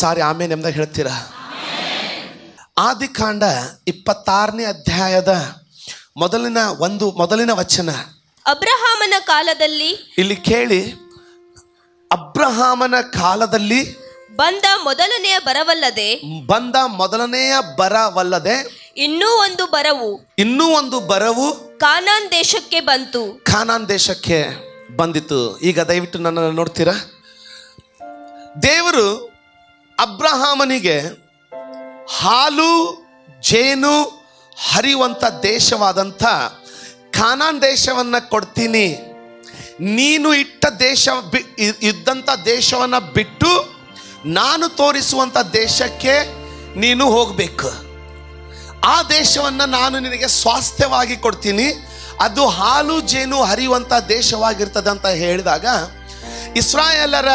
ಸಾರಿ ಆಮೇಲೆ ನೆಮ್ಮದಾಗ ಹೇಳ್ತೀರಾ? ಆದಿಕಾಂಡ ಇಪ್ಪತ್ತಾರನೇ ಅಧ್ಯಾಯದ ಮೊದಲಿನ ಒಂದು ಮೊದಲಿನ ವಚನ. ಅಬ್ರಹಾಮನ ಕಾಲದಲ್ಲಿ ಇಲ್ಲಿ ಕೇಳಿ ಅಬ್ರಹಾಮನ ಕಾಲದಲ್ಲಿ ಬಂದ ಮೊದಲನೆಯ ಬರವಲ್ಲದೆ ಬಂದ ಮೊದಲನೆಯ ಬರವಲ್ಲದೆ ಇನ್ನೂ ಒಂದು ಬರವು. ಇನ್ನೂ ಒಂದು ಬರವು ಕಾನಾನ್ ದೇಶಕ್ಕೆ ಬಂತು. ಖಾನಾನ್ ದೇಶಕ್ಕೆ ಬಂದಿತ್ತು. ಈಗ ದಯವಿಟ್ಟು ನನ್ನ ನೋಡ್ತೀರಾ? ದೇವರು ಅಬ್ರಹಾಮನಿಗೆ ಹಾಲು, ಜೇನು ಹರಿಯುವಂಥ ದೇಶವಾದಂಥ ಖಾನಾನ್ ದೇಶವನ್ನು ಕೊಡ್ತೀನಿ. ನೀನು ಇಟ್ಟ ದೇಶ ಬಿ ಇದ್ದಂಥ ದೇಶವನ್ನು ಬಿಟ್ಟು ನಾನು ತೋರಿಸುವಂಥ ದೇಶಕ್ಕೆ ನೀನು ಹೋಗಬೇಕು. ಆ ದೇಶವನ್ನು ನಾನು ನಿನಗೆ ಸ್ವಾಸ್ಥ್ಯವಾಗಿ ಕೊಡ್ತೀನಿ. ಅದು ಹಾಲು, ಜೇನು ಹರಿಯುವಂಥ ದೇಶವಾಗಿರ್ತದೆ ಅಂತ ಹೇಳಿದಾಗ ಇಸ್ರಾಯೇಲರ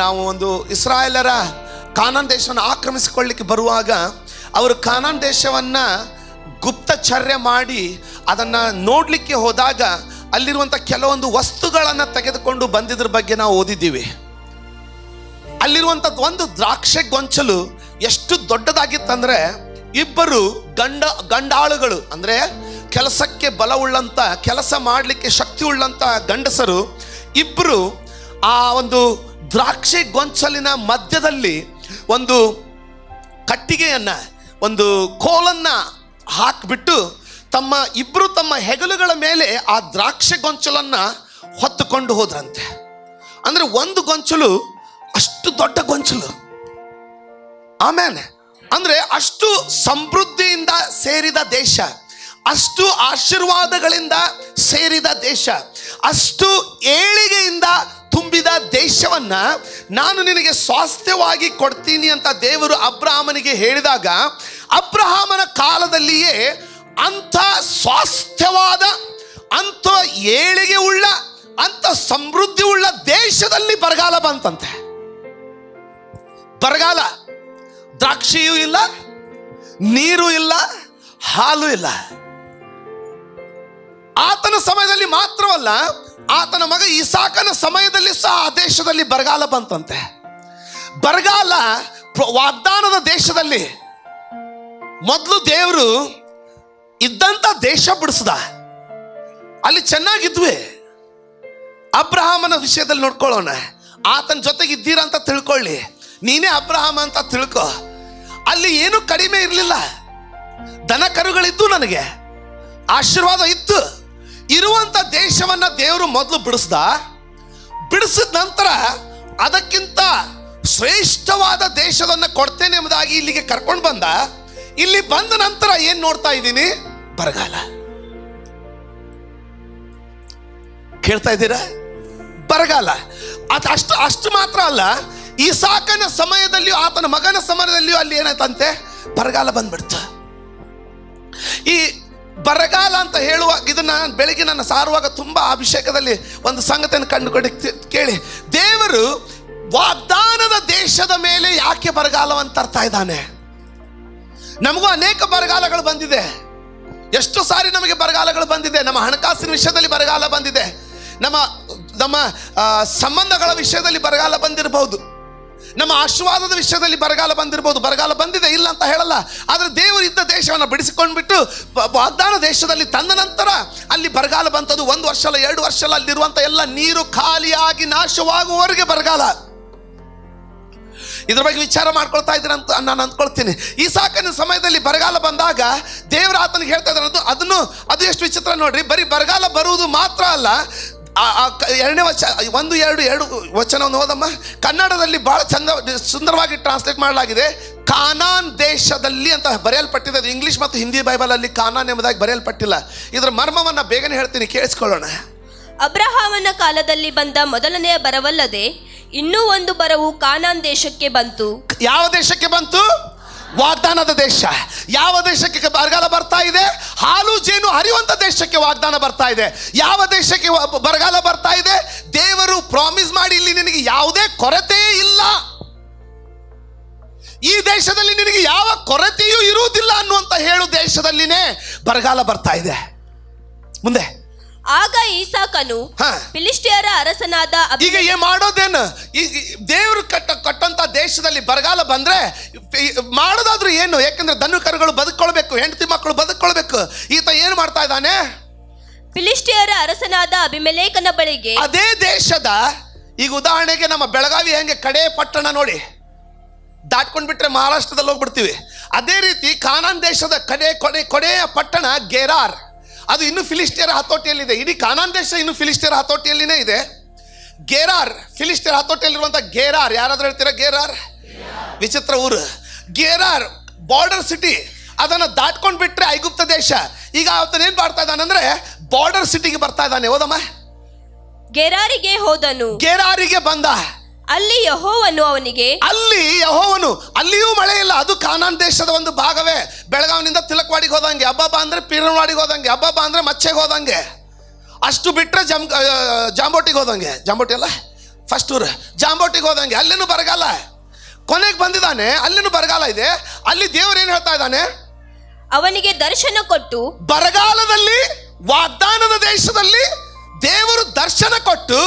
ನಾವು ಒಂದು ಇಸ್ರಾಯೇಲರ ಕಾನಾನ್ ದೇಶವನ್ನು ಆಕ್ರಮಿಸಿಕೊಳ್ಳಿಕ್ಕೆ ಬರುವಾಗ ಅವರು ಕಾನಾನ್ ದೇಶವನ್ನು ಗುಪ್ತಚರ್ಯ ಮಾಡಿ ಅದನ್ನು ನೋಡಲಿಕ್ಕೆ ಹೋದಾಗ ಅಲ್ಲಿರುವಂಥ ಕೆಲವೊಂದು ವಸ್ತುಗಳನ್ನು ತೆಗೆದುಕೊಂಡು ಬಂದಿದ್ರ ಬಗ್ಗೆ ನಾವು ಓದಿದ್ದೀವಿ. ಅಲ್ಲಿರುವಂಥದ್ದು ಒಂದು ದ್ರಾಕ್ಷೆ ಗೊಂಚಲು ಎಷ್ಟು ದೊಡ್ಡದಾಗಿತ್ತಂದರೆ ಇಬ್ಬರು ಗಂಡ, ಗಂಡಾಳುಗಳು, ಅಂದರೆ ಕೆಲಸಕ್ಕೆ ಬಲವುಳ್ಳಂಥ ಕೆಲಸ ಮಾಡಲಿಕ್ಕೆ ಶಕ್ತಿ ಉಳ್ಳಂಥ ಗಂಡಸರು ಇಬ್ಬರು ಆ ಒಂದು ದ್ರಾಕ್ಷೆ ಗೊಂಚಲಿನ ಮಧ್ಯದಲ್ಲಿ ಒಂದು ಕಟ್ಟಿಗೆಯನ್ನ, ಒಂದು ಕೋಲನ್ನು ಹಾಕಿಬಿಟ್ಟು ತಮ್ಮ ಇಬ್ಬರು ತಮ್ಮ ಹೆಗಲುಗಳ ಮೇಲೆ ಆ ದ್ರಾಕ್ಷಿ ಗೊಂಚಲನ್ನು ಹೊತ್ತುಕೊಂಡು ಹೋದ್ರಂತೆ. ಅಂದರೆ ಒಂದು ಗೊಂಚಲು ಅಷ್ಟು ದೊಡ್ಡ ಗೊಂಚಲು. ಆಮೇಲೆ, ಅಂದರೆ ಅಷ್ಟು ಸಮೃದ್ಧಿಯಿಂದ ಸೇರಿದ ದೇಶ, ಅಷ್ಟು ಆಶೀರ್ವಾದಗಳಿಂದ ಸೇರಿದ ದೇಶ, ಅಷ್ಟು ಏಳಿಗೆಯಿಂದ ತುಂಬಿದ ದೇಶವನ್ನ ನಾನು ನಿನಗೆ ಸ್ವಾಸ್ಥ್ಯವಾಗಿ ಕೊಡ್ತೀನಿ ಅಂತ ದೇವರು ಅಬ್ರಾಹ್ಮನಿಗೆ ಹೇಳಿದಾಗ, ಅಬ್ರಹಾಮನ ಕಾಲದಲ್ಲಿಯೇ ಅಂಥ ಸ್ವಾಸ್ಥ್ಯವಾದ, ಅಂಥ ಏಳಿಗೆ ಉಳ್ಳ, ಅಂಥ ಸಮೃದ್ಧಿ ಉಳ್ಳ ದೇಶದಲ್ಲಿ ಬರಗಾಲ ಬಂತಂತೆ. ಬರಗಾಲ ದ್ರಾಕ್ಷಿಯೂ ಇಲ್ಲ, ನೀರು ಇಲ್ಲ, ಹಾಲು ಇಲ್ಲ. ಆತನ ಸಮಯದಲ್ಲಿ ಮಾತ್ರವಲ್ಲ ಆತನ ಮಗ ಇಸಾಕನ ಸಮಯದಲ್ಲಿ ಸಹ ಆ ದೇಶದಲ್ಲಿ ಬರಗಾಲ ಬಂತಂತೆ. ಬರಗಾಲ ವಾಗ್ದಾನದ ದೇಶದಲ್ಲಿ ಮೊದಲು ದೇವರು ಇದ್ದಂತ ದೇಶ ಬಿಡಿಸ್ದ. ಅಲ್ಲಿ ಚೆನ್ನಾಗಿದ್ವಿ. ಅಬ್ರಹಾಮನ ವಿಷಯದಲ್ಲಿ ನೋಡ್ಕೊಳ್ಳೋಣ. ಆತನ ಜೊತೆಗೆ ಇದ್ದೀರಾ ಅಂತ ತಿಳ್ಕೊಳ್ಳಿ. ನೀನೇ ಅಬ್ರಹಾಮ ಅಂತ ತಿಳ್ಕೊ. ಅಲ್ಲಿ ಏನು ಕಡಿಮೆ ಇರಲಿಲ್ಲ. ದನ ಕರುಗಳಿದ್ದು ನನಗೆ. ಆಶೀರ್ವಾದ ಇತ್ತು. ಇರುವಂತ ದೇಶವನ್ನ ದೇವರು ಮೊದಲು ಬಿಡಿಸ್ದ, ಬಿಡಿಸಿದ ನಂತರ ಅದಕ್ಕಿಂತ ಶ್ರೇಷ್ಠವಾದ ದೇಶವನ್ನ ಕೊಡ್ತೇನೆ ಎಂಬುದಾಗಿ ಇಲ್ಲಿಗೆ ಕರ್ಕೊಂಡು ಬಂದ, ಇಲ್ಲಿ ಬಂದ ನಂತರ ಏನ್ ನೋಡ್ತಾ ಇದ್ದೀನಿ? ಬರಗಾಲ. ಕೇಳ್ತಾ ಇದ್ದೀರಾ? ಬರಗಾಲ. ಅದು ಅಷ್ಟು ಅಷ್ಟು ಮಾತ್ರ ಅಲ್ಲ ಈ ಸಾಕನ ಸಮಯದಲ್ಲಿಯೂ ಆತನ ಮಗನ ಸಮಯದಲ್ಲಿಯೂ ಅಲ್ಲಿ ಏನಾಯ್ತಂತೆ? ಬರಗಾಲ ಬಂದ್ಬಿಡ್ತು. ಈ ಬರಗಾಲ ಅಂತ ಹೇಳುವ ಇದನ್ನ ಬೆಳಿಗ್ಗೆ ನನ್ನ ಸಾರುವಾಗ ತುಂಬಾ ಅಭಿಷೇಕದಲ್ಲಿ ಒಂದು ಸಂಗತಿಯನ್ನು ಕಂಡುಕೊಂಡು ಕೇಳಿ. ದೇವರು ವಾಗ್ದಾನದ ದೇಶದ ಮೇಲೆ ಯಾಕೆ ಬರಗಾಲವನ್ನು ತರ್ತಾ ಇದ್ದಾನೆ? ನಮಗೂ ಅನೇಕ ಬರಗಾಲಗಳು ಬಂದಿದೆ. ಎಷ್ಟು ಸಾರಿ ನಮಗೆ ಬರಗಾಲಗಳು ಬಂದಿದೆ. ನಮ್ಮ ಹಣಕಾಸಿನ ವಿಷಯದಲ್ಲಿ ಬರಗಾಲ ಬಂದಿದೆ. ನಮ್ಮ ನಮ್ಮ ಸಂಬಂಧಗಳ ವಿಷಯದಲ್ಲಿ ಬರಗಾಲ ಬಂದಿರಬಹುದು. ನಮ್ಮ ಆಶೀರ್ವಾದದ ವಿಷಯದಲ್ಲಿ ಬರಗಾಲ ಬಂದಿರಬಹುದು ಬರಗಾಲ ಬಂದಿದೆ, ಇಲ್ಲ ಅಂತ ಹೇಳಲ್ಲ. ಆದರೆ ದೇವರು ಇದ್ದ ದೇಶವನ್ನು ಬಿಡಿಸಿಕೊಂಡ್ಬಿಟ್ಟು ಬಿಟ್ಟು ವಾಗ್ದಾನ ದೇಶದಲ್ಲಿ ತಂದ ನಂತರ ಅಲ್ಲಿ ಬರಗಾಲ ಬಂತದ್ದು ಒಂದು ವರ್ಷ ಅಲ್ಲ, ಎರಡು ವರ್ಷ ಅಲ್ಲ ಅಲ್ಲಿರುವಂಥ ಎಲ್ಲ ನೀರು ಖಾಲಿಯಾಗಿ ನಾಶವಾಗುವವರೆಗೆ ಬರಗಾಲ. ಇದ್ರ ಬಗ್ಗೆ ವಿಚಾರ ಮಾಡ್ಕೊಳ್ತಾ ಇದ್ದೀನಿ ಅಂತ ನಾನು ಅಂದ್ಕೊಳ್ತೀನಿ. ಈ ಸಾಕನ ಸಮಯದಲ್ಲಿ ಬರಗಾಲ ಬಂದಾಗ ದೇವರ ಆತನಿಗೆ ಹೇಳ್ತಾ ಇದ್ದಾರೆ ಅದು, ಅದನ್ನು, ಅದು ಎಷ್ಟು ವಿಚಿತ್ರ ನೋಡ್ರಿ. ಬರೀ ಬರಗಾಲ ಬರುವುದು ಮಾತ್ರ ಅಲ್ಲ ಎರಡನೇ ವಚ ಒಂದು ಎರಡು ಎರಡು ವಚನವನ್ನು ಓದಮ್ಮ. ಕನ್ನಡದಲ್ಲಿ ಬಹಳ ಚಂದ ಸುಂದರವಾಗಿ ಟ್ರಾನ್ಸ್ಲೇಟ್ ಮಾಡಲಾಗಿದೆ. ಕಾನಾನ್ ದೇಶದಲ್ಲಿ ಅಂತ ಬರೆಯಲ್ಪಟ್ಟಿದೆ. ಅದು ಇಂಗ್ಲಿಷ್ ಮತ್ತು ಹಿಂದಿ ಬೈಬಲಲ್ಲಿ ಕಾನಾನ್ ಎಂಬುದಾಗಿ ಬರೆಯಲ್ಪಟ್ಟಿಲ್ಲ. ಇದರ ಮರ್ಮವನ್ನು ಬೇಗನೆ ಹೇಳ್ತೀನಿ ಕೇಳಿಸ್ಕೊಳ್ಳೋಣ. ಅಬ್ರಹಾಮನ ಕಾಲದಲ್ಲಿ ಬಂದ ಮೊದಲನೆಯ ಬರವಲ್ಲದೆ ಇನ್ನೂ ಒಂದು ಬರವು ಕಾನಾನ್ ದೇಶಕ್ಕೆ ಬಂತು. ಯಾವ ದೇಶಕ್ಕೆ ಬಂತು? ವಾಗ್ದಾನದ ದೇಶ. ಯಾವ ದೇಶಕ್ಕೆ ಬರಗಾಲ ಬರ್ತಾ ಇದೆ? ಹಾಲು, ಜೇನು ಹರಿಯುವಂತ ದೇಶಕ್ಕೆ ವಾಗ್ದಾನ ಬರ್ತಾ ಇದೆ. ಯಾವ ದೇಶಕ್ಕೆ ಬರಗಾಲ ಬರ್ತಾ ಇದೆ? ದೇವರು ಪ್ರಾಮಿಸ್ ಮಾಡಿ ಇಲ್ಲಿ ನಿನಗೆ ಯಾವುದೇ ಕೊರತೆಯೇ ಇಲ್ಲ. ಈ ದೇಶದಲ್ಲಿ ನಿನಗೆ ಯಾವ ಕೊರತೆಯೂ ಇರುವುದಿಲ್ಲ ಅನ್ನುವಂತ ಹೇಳು ದೇಶದಲ್ಲಿನೇ ಬರಗಾಲ ಬರ್ತಾ ಇದೆ. ಮುಂದೆ. ಆಗ ಈಸಾಕನು ಫಿಲಿಸ್ಟಿಯರ ಅರಸನಾದ ಈಗ ಏನ್ ಮಾಡೋದೇನು? ಈಗ ದೇವರು ಕಟ್ಟ ಕಟ್ಟಂತ ದೇಶದಲ್ಲಿ ಬರಗಾಲ ಬಂದ್ರೆ ಮಾಡೋದಾದ್ರೂ ಏನು? ಯಾಕಂದ್ರೆ ದನ್ನು ಕರುಗಳು ಬದುಕೊಳ್ಬೇಕು ಹೆಂಡತಿ ಮಕ್ಕಳು ಬದುಕೊಳ್ಬೇಕು. ಈತ ಏನು ಮಾಡ್ತಾ ಇದ್ದಾನೆ? ಫಿಲಿಸ್ಟಿಯರ ಅರಸನಾದ ಅಭಿಮಲೇಖನ ಬಳಿಗೆ ಅದೇ ದೇಶದ ಈಗ ಉದಾಹರಣೆಗೆ ನಮ್ಮ ಬೆಳಗಾವಿ ಹೆಂಗೆ ಕಡೆ ಪಟ್ಟಣ ನೋಡಿ. ದಾಟ್ಕೊಂಡು ಬಿಟ್ರೆ ಮಹಾರಾಷ್ಟ್ರದಲ್ಲಿ ಹೋಗ್ಬಿಡ್ತೀವಿ. ಅದೇ ರೀತಿ ಕಾನಾನ್ ದೇಶದ ಕಡೆ ಕೊಡೆ ಕೊಡೆಯ ಪಟ್ಟಣ ಗೆರಾರ್. ಅದು ಇನ್ನು ಫಿಲಿಸ್ಟಿಯರ ಹತೋಟಿಯಲ್ಲಿದೆ. ಇಡೀ ಕಾನಾನ್ ದೇಶ ಇನ್ನು ಫಿಲಿಸ್ಟಿಯರ ಹತೋಟಿಯಲ್ಲಿನೇ ಇದೆ. ಗೇರಾರ್ ಫಿಲಿಸ್ಟಿಯರ ಹತೋಟಿಯಲ್ಲಿರುವಂಥ ಗೇರಾರ್ ಯಾರಾದ್ರೂ ಹೇಳ್ತೀರಾ ಗೇರಾರ್? ವಿಚಿತ್ರ ಊರು. ಗೇರಾರ್ ಬಾರ್ಡರ್ ಸಿಟಿ ಅದನ್ನು ದಾಟ್ಕೊಂಡು ಬಿಟ್ಟರೆ ಐಗುಪ್ತ ದೇಶ. ಈಗ ಏನು ಮಾಡ್ತಾ ಇದ್ದಾನಂದ್ರೆ ಬಾರ್ಡರ್ ಸಿಟಿಗೆ ಬರ್ತಾ ಇದ್ದಾನೆ. ಹೋದಮ್ಮ. ಗೆರಾರಿಗೆ ಹೋದನು. ಗೆರಾರಿಗೆ ಬಂದ. ಅಲ್ಲಿ ಯಹೋವನು ಅವನಿಗೆ ಅಲ್ಲಿ ಯಹೋವನು ಅಲ್ಲಿಯೂ ಮಳೆ ಇಲ್ಲ ಅದು ಕಾನಾನ್ ದೇಶದ ಒಂದು ಭಾಗವೇ. ಬೆಳಗಾವಿನಿಂದ ತಿಲಕ್ವಾಡಿಗೆ ಹೋದಂಗೆ. ಹಬ್ಬಬ್ಬ ಅಂದ್ರೆ ಪೀರನವಾಡಿಗೆ ಹೋದಂಗೆ. ಹಬ್ಬಬ್ಬ ಅಂದ್ರೆ ಮಚ್ಚೆಗೆ ಹೋದಂಗೆ. ಅಷ್ಟು ಬಿಟ್ಟರೆ ಜಮ್ ಜಾಂಬೋಟಿಗೆ ಹೋದಂಗೆ. ಜಾಂಬೋಟಿ ಅಲ್ಲ? ಫಸ್ಟ್ ಊರು. ಜಾಂಬೋಟಿಗೆ ಹೋದಂಗೆ. ಅಲ್ಲಿನೂ ಬರಗಾಲ. ಕೊನೆಗೆ ಬಂದಿದ್ದಾನೆ. ಅಲ್ಲಿನೂ ಬರಗಾಲ ಇದೆ. ಅಲ್ಲಿ ದೇವರು ಏನು ಹೇಳ್ತಾ ಇದ್ದಾನೆ? ಅವನಿಗೆ ದರ್ಶನ ಕೊಟ್ಟು ಬರಗಾಲದಲ್ಲಿ ವಾಗ್ದಾನದ ದೇಶದಲ್ಲಿ ದೇವರು ದರ್ಶನ ಕೊಟ್ಟು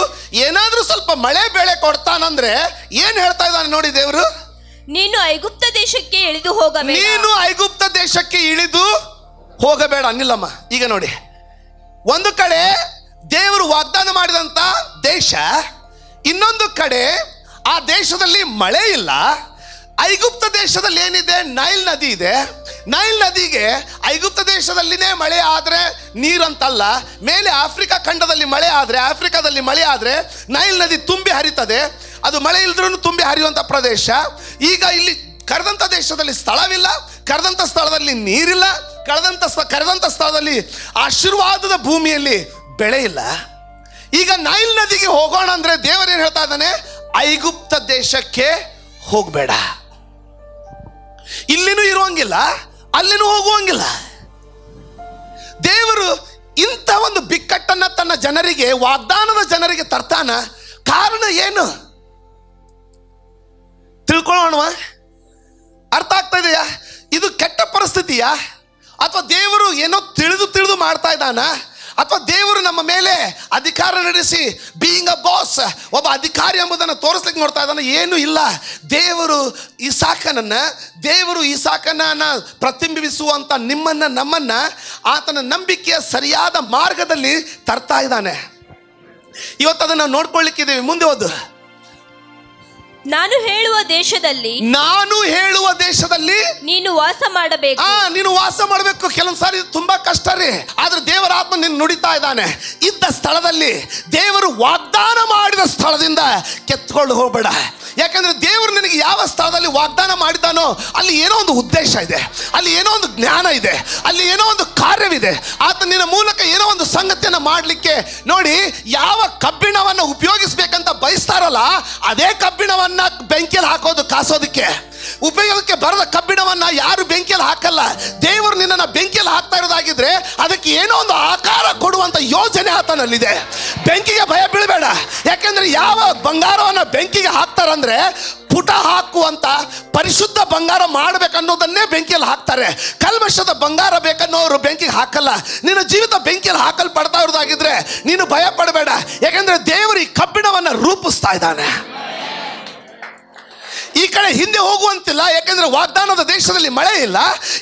ಏನಾದರೂ ಸ್ವಲ್ಪ ಮಳೆ ಬೆಳೆ ಕೊಡ್ತಾನಂದ್ರೆ ಏನ್ ಹೇಳ್ತಾ ಇದ್ದಾನೆ ನೋಡಿ ದೇವರು? ನೀನು ಐಗುಪ್ತ ದೇಶಕ್ಕೆ ಇಳಿದು ಹೋಗಬೇಡ. ನೀನು ಐಗುಪ್ತ ದೇಶಕ್ಕೆ ಇಳಿದು ಹೋಗಬೇಡ ಅನ್ನಿಲ್ಲಮ್ಮ ಈಗ ನೋಡಿ ಒಂದು ಕಡೆ ದೇವರು ವಾಗ್ದಾನ ಮಾಡಿದಂತ ದೇಶ ಇನ್ನೊಂದು ಕಡೆ ಆ ದೇಶದಲ್ಲಿ ಮಳೆ ಇಲ್ಲ. ಐಗುಪ್ತ ದೇಶದಲ್ಲಿ ಏನಿದೆ? ನೈಲ್ ನದಿ ಇದೆ. ನೈಲ್ ನದಿಗೆ ಐಗುಪ್ತ ದೇಶದಲ್ಲಿನೇ ಮಳೆ ಆದರೆ ನೀರಂತಲ್ಲ. ಮೇಲೆ ಆಫ್ರಿಕಾ ಖಂಡದಲ್ಲಿ ಮಳೆ ಆದರೆ, ಆಫ್ರಿಕಾದಲ್ಲಿ ಮಳೆ ಆದರೆ ನೈಲ್ ನದಿ ತುಂಬಿ ಹರಿತದೆ. ಅದು ಮಳೆ ಇಲ್ದ್ರೂ ತುಂಬಿ ಹರಿಯುವಂಥ ಪ್ರದೇಶ. ಈಗ ಇಲ್ಲಿ ಕರೆದಂಥ ದೇಶದಲ್ಲಿ ಸ್ಥಳವಿಲ್ಲ ಕರೆದಂಥ ಸ್ಥಳದಲ್ಲಿ ನೀರಿಲ್ಲ ಕಳೆದಂಥ ಸ್ಥ ಕರೆದಂಥ ಸ್ಥಳದಲ್ಲಿ ಆಶೀರ್ವಾದದ ಭೂಮಿಯಲ್ಲಿ ಬೆಳೆ ಇಲ್ಲ. ಈಗ ನೈಲ್ ನದಿಗೆ ಹೋಗೋಣ ಅಂದರೆ ದೇವರೇನು ಹೇಳ್ತಾ ಇದ್ದಾನೆ? ಐಗುಪ್ತ ದೇಶಕ್ಕೆ ಹೋಗಬೇಡ. ಇರುವಂಗಿಲ್ಲ ಅಲ್ಲಿನೂ ಹೋಗುವಂಗಿಲ್ಲ. ದೇವರು ಇಂಥ ಒಂದು ಬಿಕ್ಕಟ್ಟನ್ನು ತನ್ನ ಜನರಿಗೆ, ವಾಗ್ದಾನದ ಜನರಿಗೆ ತರ್ತಾನ. ಕಾರಣ ಏನು? ತಿಳ್ಕೊಳ್ಳೋಣವಾ. ಅರ್ಥ ಆಗ್ತಾ ಇದೆಯಾ? ಇದು ಕೆಟ್ಟ ಪರಿಸ್ಥಿತಿಯಾ? ಅಥವಾ ದೇವರು ಏನೋ ತಿಳಿದು ತಿಳಿದು ಮಾಡ್ತಾ ಇದ್ದಾನ? ಅಥವಾ ದೇವರು ನಮ್ಮ ಮೇಲೆ ಅಧಿಕಾರ ನಡೆಸಿ ಬೀಯಿಂಗ್ ಅ ಬಾಸ್ ಒಬ್ಬ ಅಧಿಕಾರಿ ಎಂಬುದನ್ನು ತೋರಿಸ್ಲಿಕ್ಕೆ ನೋಡ್ತಾ ಇದ್ದಾನೆ. ಏನೂ ಇಲ್ಲ. ದೇವರು ಇಸಾಕನನ್ನ ದೇವರು ಇಸಾಕನನ್ನ ಪ್ರತಿಬಿಂಬಿಸುವಂಥ ನಿಮ್ಮನ್ನು, ನಮ್ಮನ್ನು ಆತನ ನಂಬಿಕೆಯ ಸರಿಯಾದ ಮಾರ್ಗದಲ್ಲಿ ತರ್ತಾ ಇದ್ದಾನೆ. ಇವತ್ತು ಅದನ್ನು ನೋಡ್ಕೊಳ್ಳಿಕ್ಕಿದ್ದೀವಿ. ಮುಂದೆ ಹೋದು. ನಾನು ಹೇಳುವ ದೇಶದಲ್ಲಿ ನಾನು ಹೇಳುವ ದೇಶದಲ್ಲಿ ನೀನು ವಾಸ ಮಾಡಬೇಕು. ಆ ನೀನು ವಾಸ ಮಾಡಬೇಕು. ಕೆಲವು ಸಾರಿ ತುಂಬಾ ಕಷ್ಟ ರೀ. ಆದ್ರೆ ದೇವರ ಆತ್ಮ ನಿನ್ನ ನುಡಿತಾ ಇದ್ದಾನೆ. ಇದ್ದ ಸ್ಥಳದಲ್ಲಿ ದೇವರು ವಾಗ್ದಾನ ಮಾಡಿದ ಸ್ಥಳದಿಂದ ಕೆತ್ಕೊಂಡು ಹೋಗ್ಬೇಡ. ಯಾಕಂದ್ರೆ ದೇವರು ನಿನಗೆ ಯಾವ ಸ್ಥಳದಲ್ಲಿ ವಾಗ್ದಾನ ಮಾಡಿದ್ದಾನೋ ಅಲ್ಲಿ ಏನೋ ಒಂದು ಉದ್ದೇಶ ಇದೆ, ಅಲ್ಲಿ ಏನೋ ಒಂದು ಜ್ಞಾನ ಇದೆ, ಅಲ್ಲಿ ಏನೋ ಒಂದು ಕಾರ್ಯವಿದೆ. ಆತ ನಿನ್ನ ಮೂಲಕ ಏನೋ ಒಂದು ಸಂಗತಿಯನ್ನು ಮಾಡಲಿಕ್ಕೆ ನೋಡಿ ಯಾವ ಕಬ್ಬಿಣವನ್ನು ಉಪಯೋಗಿಸ್ಬೇಕಂತ ಬಯಸ್ತಾರಲ್ಲ, ಅದೇ ಕಬ್ಬಿಣವನ್ನು ಬೆಂಕಿಯಲ್ಲಿ ಹಾಕೋದು, ಕಾಸೋದಕ್ಕೆ. ಉಪಯೋಗಕ್ಕೆ ಬರದ ಕಬ್ಬಿಣವನ್ನು ಯಾರು ಬೆಂಕಿಯಲ್ಲಿ ಹಾಕಲ್ಲ. ದೇವರು ನಿನ್ನನ್ನು ಬೆಂಕಿಯಲ್ಲಿ ಹಾಕ್ತಾ ಇರೋದಾಗಿದ್ರೆ ಅದಕ್ಕೆ ಏನೋ ಒಂದು ಆಕಾರ ಕೊಡುವಂತ ಯೋಜನೆ ಆತನಲ್ಲಿದೆ. ಬೆಂಕಿಗೆ ಭಯ ಬೀಳಬೇಡ. ಯಾಕೆಂದರೆ ಯಾವ ಬಂಗಾರವನ್ನು ಬೆಂಕಿಗೆ ಹಾಕ್ತಾರಂದ್ರೆ ಪುಟ ಹಾಕುವಂತ ಪರಿಶುದ್ಧ ಬಂಗಾರ ಮಾಡಬೇಕನ್ನೋದನ್ನೇ ಬೆಂಕಿಯಲ್ಲಿ ಹಾಕ್ತಾರೆ. ಕಲ್ಮಶದ ಬಂಗಾರ ಬೇಕನ್ನೋರು ಬೆಂಕಿಗೆ ಹಾಕಲ್ಲ. ನಿನ್ನ ಜೀವಿತ ಬೆಂಕಿಯಲ್ಲಿ ಹಾಕಲ್ಪಡ್ತಾ ಇರೋದಾಗಿದ್ರೆ ನೀನು ಭಯ ಪಡಬೇಡ ಯಾಕಂದ್ರೆ ದೇವರು ಈ ಕಬ್ಬಿಣವನ್ನು ರೂಪಿಸ್ತಾ ಇದ್ದಾನೆ. ಈ ಕಡೆ ಹಿಂದೆ ಹೋಗುವಂತಿಲ್ಲ, ಯಾಕಂದ್ರೆ ವಾಗ್ದಾನದ ದೇಶದಲ್ಲಿ ಮಳೆ ಇಲ್ಲ.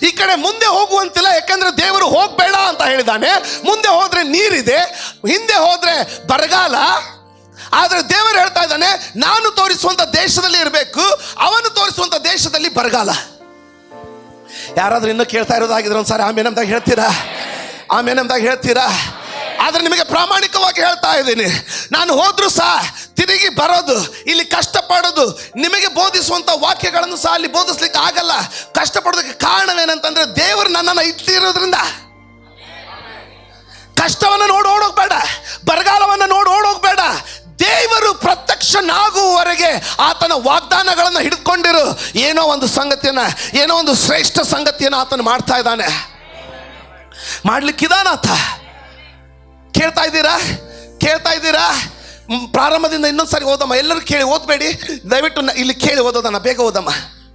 ಈ ಕಡೆ ಮುಂದೆ ಹೋಗುವಂತಿಲ್ಲ, ಯಾಕಂದ್ರೆ ದೇವರು ಹೋಗಬೇಡ ಅಂತ ಹೇಳಿದಾನೆ. ಮುಂದೆ ಹೋದ್ರೆ ನೀರಿದೆ, ಹಿಂದೆ ಹೋದ್ರೆ ಬರಗಾಲ. ಆದರೆ ದೇವರು ಹೇಳ್ತಾ ಇದ್ದಾನೆ, ನಾನು ತೋರಿಸುವಂತ ದೇಶದಲ್ಲಿ ಇರಬೇಕು, ಅವನು ತೋರಿಸುವಂತ ದೇಶದಲ್ಲಿ ಬರಗಾಲ. ಯಾರಾದ್ರೂ ಇನ್ನೂ ಕೇಳ್ತಾ ಇರೋದಾಗಿದ್ರೆ ಒಂದ್ಸಾರಿ ಆಮೇಲೆ ನಮ್ದಾಗ ಹೇಳ್ತೀರಾ? ಆಮೇಲೆ ನಮ್ದಾಗ ಹೇಳ್ತೀರಾ? ಆದ್ರೆ ನಿಮಗೆ ಪ್ರಾಮಾಣಿಕವಾಗಿ ಹೇಳ್ತಾ ಇದ್ದೀನಿ. ನಾನು ಹೋದ್ರೂ ಸಹ ತಿರುಗಿ ಬರೋದು, ಇಲ್ಲಿ ಕಷ್ಟಪಡೋದು, ನಿಮಗೆ ಬೋಧಿಸುವಂತ ವಾಕ್ಯಗಳನ್ನು ಸಹ ಅಲ್ಲಿ ಬೋಧಿಸ್ಲಿಕ್ಕೆ ಆಗಲ್ಲ. ಕಷ್ಟಪಡೋದಕ್ಕೆ ಕಾರಣವೇನಂತಂದ್ರೆ ದೇವರು ನನ್ನನ್ನು ಇಟ್ಟಿರೋದ್ರಿಂದ. ಕಷ್ಟವನ್ನು ನೋಡಿ ಓಡೋಗ್ಬೇಡ, ಬರಗಾಲವನ್ನು ನೋಡಿ ಓಡೋಗ್ಬೇಡ. ದೇವರು ಪ್ರತ್ಯಕ್ಷನಾಗುವವರೆಗೆ ಆತನ ವಾಗ್ದಾನಗಳನ್ನು ಹಿಡ್ಕೊಂಡಿರು. ಏನೋ ಒಂದು ಸಂಗತಿಯನ್ನ, ಏನೋ ಒಂದು ಶ್ರೇಷ್ಠ ಸಂಗತಿಯನ್ನು ಆತನು ಮಾಡ್ತಾ ಇದ್ದಾನೆ. ಮಾಡ್ಲಿಕ್ಕಿದಾನಾತ ಕೇಳ್ತಾ ಇದ್ದೀರಾ? ಕೇಳ್ತಾ ಇದ್ದೀರಾ? ಪ್ರಾರಂಭದಿಂದ ಇನ್ನೊಂದು ಸಾರಿ ಓದಮ್ಮ. ಎಲ್ಲರೂ ಕೇಳಿ ಓದಬೇಡಿ. ದಯವಿಟ್ಟು ಇಲ್ಲಿ ಕೇಳಿ ಓದೋದನ್ನ ಬೇಗ ಓದಮ್ಮ.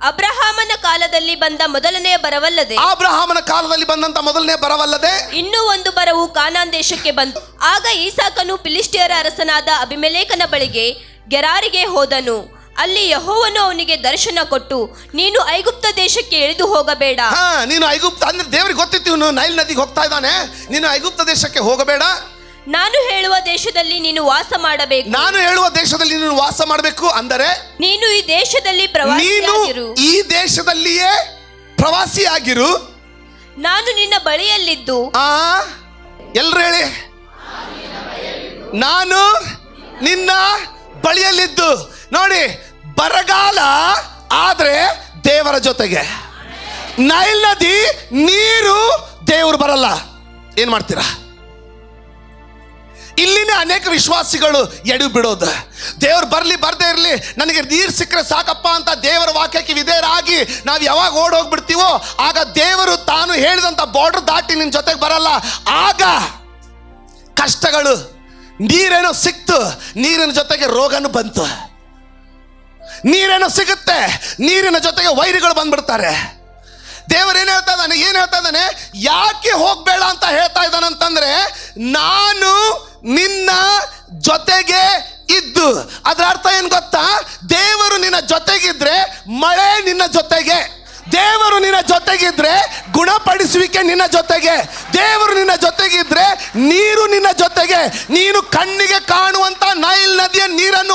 ಅಬ್ರಹಾಮನ ಕಾಲದಲ್ಲಿ ಬಂದ ಮೊದಲನೆಯ ಬರವಲ್ಲದೆ ಅಬ್ರಹಾಮನ ಕಾಲದಲ್ಲಿ ಬಂದಂತ ಮೊದಲನೇ ಬರವಲ್ಲದೆ ಇನ್ನೂ ಒಂದು ಬರವು ಕಾನಾನ್ ದೇಶಕ್ಕೆ ಬಂತು. ಆಗ ಈಸಾಕನು ಫಿಲಿಸ್ಟಿಯರ ಅರಸನಾದ ಅಭಿಮಲೇಖನ ಬಳಿಗೆ ಗೆರಾರಿಗೆ ಹೋದನು. ಅಲ್ಲಿ ಯಹೋವನು ಅವನಿಗೆ ದರ್ಶನ ಕೊಟ್ಟು ನೀನು ಐಗುಪ್ತ ದೇಶಕ್ಕೆ ಇಳಿದು ಹೋಗಬೇಡ. ನೀನು ಐಗುಪ್ತ ಅಂದ್ರೆ ದೇವ್ರಿಗೆ ಗೊತ್ತಿತ್ತು ಇವನು ನೈಲ್ ನದಿಗೆ ಹೋಗ್ತಾ ಇದ್ದಾನೆ. ನೀನು ಐಗುಪ್ತ ದೇಶಕ್ಕೆ ಹೋಗಬೇಡ. ನಾನು ಹೇಳುವ ದೇಶದಲ್ಲಿ ನೀನು ವಾಸ ಮಾಡಬೇಕು. ನಾನು ಹೇಳುವ ದೇಶದಲ್ಲಿ ನೀನು ವಾಸ ಮಾಡಬೇಕು ಅಂದರೆ ನೀನು ಈ ದೇಶದಲ್ಲಿ ಪ್ರವಾಸಿಯಾಗಿರು ಈ ದೇಶದಲ್ಲಿಯೇ ಪ್ರವಾಸಿಯಾಗಿರು ನಾನು ನಿನ್ನ ಬಳಿಯಲ್ಲಿದ್ದು. ಆ ಎಲ್ರು ಹೇಳಿ? ನಾನು ನಿನ್ನ ಬಳಿಯಲ್ಲಿದ್ದು. ನೋಡಿ ಬರಗಾಲ ಆದ್ರೆ ದೇವರ ಜೊತೆಗೆ. ನೈಲ್ ನದಿ ನೀರು ದೇವರು ಬರಲ್ಲ. ಏನ್ ಮಾಡ್ತೀರಾ? ಇಲ್ಲಿನ ಅನೇಕ ವಿಶ್ವಾಸಿಗಳು ಎಡು ಬಿಡೋದು. ದೇವ್ರು ಬರಲಿ, ಬರದೇ ಇರಲಿ, ನನಗೆ ನೀರು ಸಿಕ್ಕರೆ ಸಾಕಪ್ಪ ಅಂತ ದೇವರ ವಾಕ್ಯಕ್ಕೆ ವಿಧೇಯರಾಗಿ ನಾವು ಯಾವಾಗ ಓಡ್ ಹೋಗ್ಬಿಡ್ತೀವೋ, ಆಗ ದೇವರು ತಾನು ಹೇಳಿದಂಥ ಬಾರ್ಡರ್ ದಾಟಿ ನಿನ್ನ ಜೊತೆಗೆ ಬರಲ್ಲ. ಆಗ ಕಷ್ಟಗಳು, ನೀರೇನೋ ಸಿಕ್ತು, ನೀರಿನ ಜೊತೆಗೆ ರೋಗನು ಬಂತು. ನೀರೇನೋ ಸಿಗುತ್ತೆ, ನೀರಿನ ಜೊತೆಗೆ ವೈರಿಗಳು ಬಂದ್ಬಿಡ್ತಾರೆ. ದೇವರು ಏನು ಹೇಳ್ತಾ ಇದ್ದಾನೆ, ಏನು ಹೇಳ್ತಾ ಇದ್ದಾನೆ, ಯಾಕೆ ಹೋಗ್ಬೇಡ ಅಂತ ಹೇಳ್ತಾ ಇದ್ದಾನೆ ಅಂತಂದ್ರೆ, ನಾನು ನಿನ್ನ ಜೊತೆಗೆ ಇದ್ದು. ಅದರ ಅರ್ಥ ಏನು ಗೊತ್ತಾ? ದೇವರು ನಿನ್ನ ಜೊತೆಗಿದ್ರೆ ಮಳೆ ನಿನ್ನ ಜೊತೆಗೆ. ದೇವರು ನಿನ್ನ ಜೊತೆಗಿದ್ರೆ ಗುಣಪಡಿಸುವಿಕೆ ನಿನ್ನ ಜೊತೆಗೆ. ದೇವರು ನಿನ್ನ ಜೊತೆಗಿದ್ರೆ ನೀರು ನಿನ್ನ ಜೊತೆಗೆ. ನೀನು ಕಣ್ಣಿಗೆ ಕಾಣುವಂತ ನೈಲ್ ನದಿಯ ನೀರನ್ನು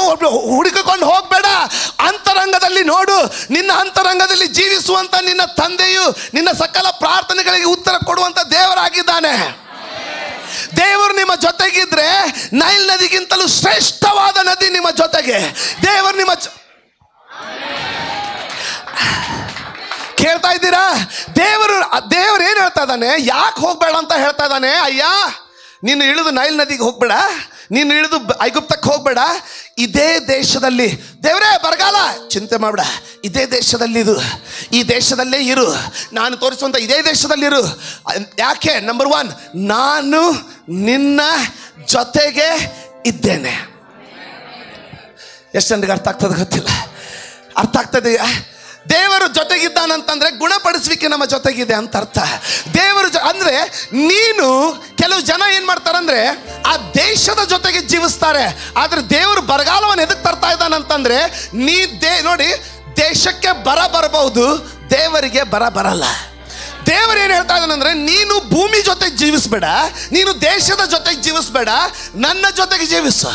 ಹುಡುಕಿಕೊಂಡು ಹೋಗಬೇಡ. ಅಂತರಂಗದಲ್ಲಿ ನೋಡು. ನಿನ್ನ ಅಂತರಂಗದಲ್ಲಿ ಜೀವಿಸುವಂತ ನಿನ್ನ ತಂದೆಯು ನಿನ್ನ ಸಕಲ ಪ್ರಾರ್ಥನೆಗಳಿಗೆ ಉತ್ತರ ಕೊಡುವಂತ ದೇವರಾಗಿದ್ದಾನೆ. ದೇವರು ನಿಮ್ಮ ಜೊತೆಗಿದ್ರೆ ನೈಲ್ ನದಿಗಿಂತಲೂ ಶ್ರೇಷ್ಠವಾದ ನದಿ ನಿಮ್ಮ ಜೊತೆಗೆ. ದೇವರು ನಿಮ್ಮ ಕೇಳ್ತಾ ಇದ್ದೀರಾ? ದೇವರು ದೇವರು ಏನು ಹೇಳ್ತಾ ಇದ್ದಾನೆ? ಯಾಕೆ ಹೋಗ್ಬೇಡ ಅಂತ ಹೇಳ್ತಾ ಇದ್ದಾನೆ? ಅಯ್ಯ, ನೀನು ಇಳಿದು ನೈಲ್ ನದಿಗೆ ಹೋಗ್ಬೇಡ. ನೀನು ಇಳಿದು ಐಗುಪ್ತಕ್ಕೆ ಹೋಗ್ಬೇಡ. ಇದೇ ದೇಶದಲ್ಲಿ, ದೇವರೇ ಬರಗಾಲ. ಚಿಂತೆ ಮಾಡಬೇಡ. ಇದೇ ದೇಶದಲ್ಲಿ ಇದು ಈ ದೇಶದಲ್ಲೇ ಇರು. ನಾನು ತೋರಿಸುವಂಥ ಇದೇ ದೇಶದಲ್ಲಿರು ಯಾಕೆ? ನಂಬರ್ ಒನ್ ನಾನು ನಿನ್ನ ಜೊತೆಗೆ ಇದ್ದೇನೆ. ಎಷ್ಟು ಜನರಿಗೆ ಅರ್ಥ ಆಗ್ತದೆ ಗೊತ್ತಿಲ್ಲ. ಅರ್ಥ ಆಗ್ತದೆಯಾ? ದೇವರು ಜೊತೆಗಿದ್ದಾನಂತಂದ್ರೆ ಗುಣಪಡಿಸ್ಲಿಕ್ಕೆ ನಮ್ಮ ಜೊತೆಗಿದೆ ಅಂತ ಅರ್ಥ. ದೇವರು ಅಂದ್ರೆ ನೀನು ಕೆಲವು ಜನ ಏನ್ ಮಾಡ್ತಾರಂದ್ರೆ ಆ ದೇಶದ ಜೊತೆಗೆ ಜೀವಿಸ್ತಾರೆ. ಆದ್ರೆ ದೇವರು ಬರಗಾಲವನ್ನು ಎದಕ್ಕೆ ತರ್ತಾ ಇದ್ದಾನಂತಂದ್ರೆ ನೀ ದೇ, ನೋಡಿ, ದೇಶಕ್ಕೆ ಬರ ಬರಬಹುದು, ದೇವರಿಗೆ ಬರ ಬರಲ್ಲ. ದೇವರು ಏನು ಹೇಳ್ತಾ ಇದ್ದಾನಂದ್ರೆ ನೀನು ಭೂಮಿ ಜೊತೆಗೆ ಜೀವಿಸ್ಬೇಡ, ನೀನು ದೇಶದ ಜೊತೆಗೆ ಜೀವಿಸ್ಬೇಡ, ನನ್ನ ಜೊತೆಗೆ ಜೀವಿಸು.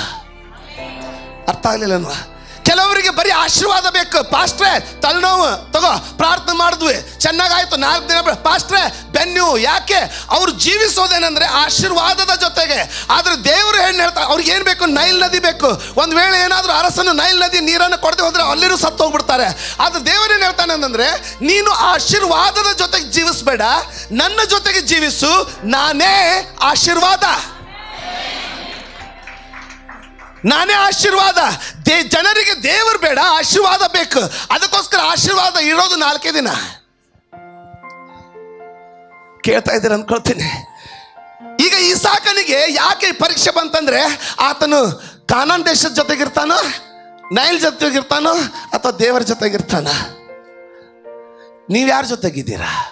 ಅರ್ಥ ಆಗ್ಲಿಲ್ಲನ್ವಾ ಕೆಲವರಿಗೆ ಬರೀ ಆಶೀರ್ವಾದ ಬೇಕು. ಪಾಸ್ಟ್ರೆ, ತಲೆನೋವು, ತಗೋ, ಪ್ರಾರ್ಥನೆ ಮಾಡಿದ್ವಿ. ಚೆನ್ನಾಗಾಯ್ತು. ನಾಲ್ಕು ದಿನ ಪಾಸ್ಟ್ರೆ ಬೆನ್ನು ಯಾಕೆ? ಅವ್ರು ಜೀವಿಸೋದೇನೆಂದ್ರೆ ಆಶೀರ್ವಾದದ ಜೊತೆಗೆ. ಆದ್ರೆ ದೇವರು ಹೆಣ್ಣು ಹೇಳ್ತಾರೆ, ಅವ್ರಿಗೆ ಏನು ಬೇಕು? ನೈಲ್ ನದಿ ಬೇಕು. ಒಂದು ವೇಳೆ ಏನಾದರೂ ಅರಸನು ನೈಲ್ ನದಿ ನೀರನ್ನು ಕೊಡದೆ ಹೋದ್ರೆ ಅಲ್ಲಿರೂ ಸತ್ತು ಹೋಗ್ಬಿಡ್ತಾರೆ. ಆದ್ರೆ ದೇವರು ಏನು ಹೇಳ್ತಾನೆ ಅಂತಂದ್ರೆ ನೀನು ಆಶೀರ್ವಾದದ ಜೊತೆಗೆ ಜೀವಿಸಬೇಡ. ನನ್ನ ಜೊತೆಗೆ ಜೀವಿಸು. ನಾನೇ ಆಶೀರ್ವಾದ. ನಾನೇ ಆಶೀರ್ವಾದ. ದೇ ಜನರಿಗೆ ದೇವರು ಬೇಡ, ಆಶೀರ್ವಾದ ಬೇಕು. ಅದಕ್ಕೋಸ್ಕರ ಆಶೀರ್ವಾದ ಇರೋದು ನಾಲ್ಕೇ ದಿನ. ಕೇಳ್ತಾ ಇದ್ದೀರ ಅನ್ಕೊಳ್ತೀನಿ. ಈಗ ಈ ಸಾಕನಿಗೆ ಯಾಕೆ ಪರೀಕ್ಷೆ ಬಂತಂದ್ರೆ, ಆತನು ಕಾನಾನ್ ದೇಶದ ಜೊತೆಗಿರ್ತಾನೋ, ನೈಲ್ ಜೊತೆಗಿರ್ತಾನೋ, ಅಥವಾ ದೇವರ ಜೊತೆಗಿರ್ತಾನ? ನೀವು ಯಾರ ಜೊತೆಗಿದ್ದೀರಾ?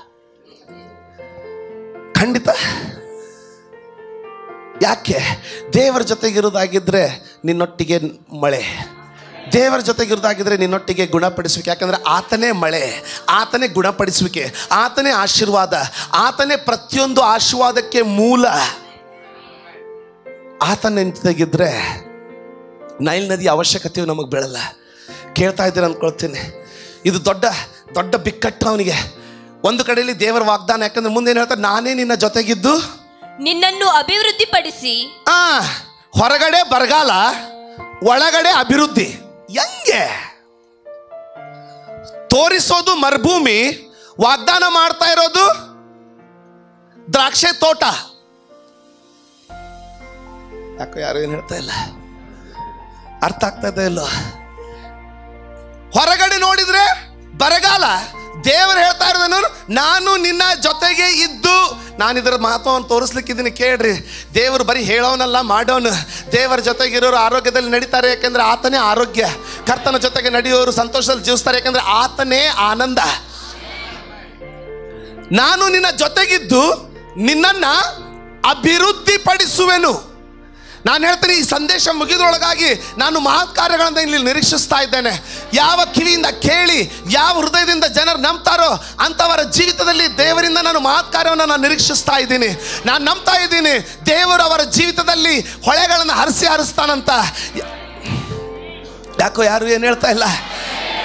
ಖಂಡಿತ. ಯಾಕೆ? ದೇವರ ಜೊತೆಗಿರೋದಾಗಿದ್ದರೆ ನಿನ್ನೊಟ್ಟಿಗೆ ಮಳೆ. ದೇವರ ಜೊತೆಗಿರೋದಾಗಿದ್ದರೆ ನಿನ್ನೊಟ್ಟಿಗೆ ಗುಣಪಡಿಸುವಿಕೆ ಯಾಕಂದರೆ ಆತನೇ ಮಳೆ, ಆತನೇ ಗುಣಪಡಿಸುವಿಕೆ, ಆತನೇ ಆಶೀರ್ವಾದ, ಆತನೇ ಪ್ರತಿಯೊಂದು ಆಶೀರ್ವಾದಕ್ಕೆ ಮೂಲ. ಆತನ ಜೊತೆಗಿದ್ರೆ ನೈಲ್ ನದಿ ಅವಶ್ಯಕತೆಯು ನಮಗೆ ಬೀಳಲ್ಲ. ಕೇಳ್ತಾ ಇದ್ದೀರ ಅಂದ್ಕೊಳ್ತೀನಿ ಇದು ದೊಡ್ಡ ದೊಡ್ಡ ಬಿಕ್ಕಟ್ಟು ಅವನಿಗೆ. ಒಂದು ಕಡೆಯಲ್ಲಿ ದೇವರ ವಾಗ್ದಾನ, ಯಾಕಂದ್ರೆ ಮುಂದೆ ಏನು ಹೇಳ್ತಾರೆ, ನಾನೇ ನಿನ್ನ ಜೊತೆಗಿದ್ದು ನಿನ್ನನ್ನು ಅಭಿವೃದ್ಧಿಪಡಿಸಿ. ಆ, ಹೊರಗಡೆ ಬರಗಾಲ, ಒಳಗಡೆ ಅಭಿವೃದ್ಧಿ. ಹೆಂಗೆ? ತೋರಿಸೋದು ಮರುಭೂಮಿ, ವಾಗ್ದಾನ ಮಾಡ್ತಾ ಇರೋದು ದ್ರಾಕ್ಷೆ ತೋಟ. ಯಾಕೋ ಯಾರು ಏನು ಹೇಳ್ತಾ ಇಲ್ಲ? ಅರ್ಥ ಆಗ್ತಾ ಇದೆ ಇಲ್ಲೋ ಹೊರಗಡೆ ನೋಡಿದ್ರೆ ಬರಗಾಲ. ದೇವರು ಹೇಳ್ತಾ ಇರೋದನ್ನು ನಾನು ನಿನ್ನ ಜೊತೆಗೆ ಇದ್ದು ನಾನು ಇದರ ಮಹತ್ವವನ್ನು ತೋರಿಸ್ಲಿಕ್ಕಿದ್ದೀನಿ, ಕೇಳ್ರಿ. ದೇವರು ಬರೀ ಹೇಳೋನಲ್ಲ, ಮಾಡೋನು. ದೇವರ ಜೊತೆಗಿರೋರು ಆರೋಗ್ಯದಲ್ಲಿ ನಡೀತಾರೆ, ಯಾಕೆಂದ್ರೆ ಆತನೇ ಆರೋಗ್ಯ. ಕರ್ತನ ಜೊತೆಗೆ ನಡೆಯೋರು ಸಂತೋಷದಲ್ಲಿ ಜೀವಿಸ್ತಾರೆ, ಯಾಕೆಂದ್ರೆ ಆತನೇ ಆನಂದ. ನಾನು ನಿನ್ನ ಜೊತೆಗಿದ್ದು ನಿನ್ನನ್ನು ಅಭಿವೃದ್ಧಿ ಪಡಿಸುವೆನು ನಾನು ಹೇಳ್ತೀನಿ, ಈ ಸಂದೇಶ ಮುಗಿದ್ರೊಳಗಾಗಿ ನಾನು ಮಹತ್ ಕಾರ್ಯಗಳನ್ನು ಇಲ್ಲಿ ನಿರೀಕ್ಷಿಸ್ತಾ ಇದ್ದೇನೆ. ಯಾವ ಕಿವಿಯಿಂದ ಕೇಳಿ, ಯಾವ ಹೃದಯದಿಂದ ಜನರು ನಂಬ್ತಾರೋ ಅಂಥವರ ಜೀವಿತದಲ್ಲಿ ದೇವರಿಂದ ನಾನು ಮಹತ್ ಕಾರ್ಯವನ್ನು ನಾನು ನಿರೀಕ್ಷಿಸ್ತಾ ಇದ್ದೀನಿ. ನಾನು ನಂಬ್ತಾ ಇದ್ದೀನಿ, ದೇವರು ಅವರ ಜೀವಿತದಲ್ಲಿ ಹೊಳೆಗಳನ್ನು ಹರಿಸಿ ಹರಿಸ್ತಾನಂತ. ಯಾಕೋ ಯಾರು ಏನು ಹೇಳ್ತಾ ಇಲ್ಲ?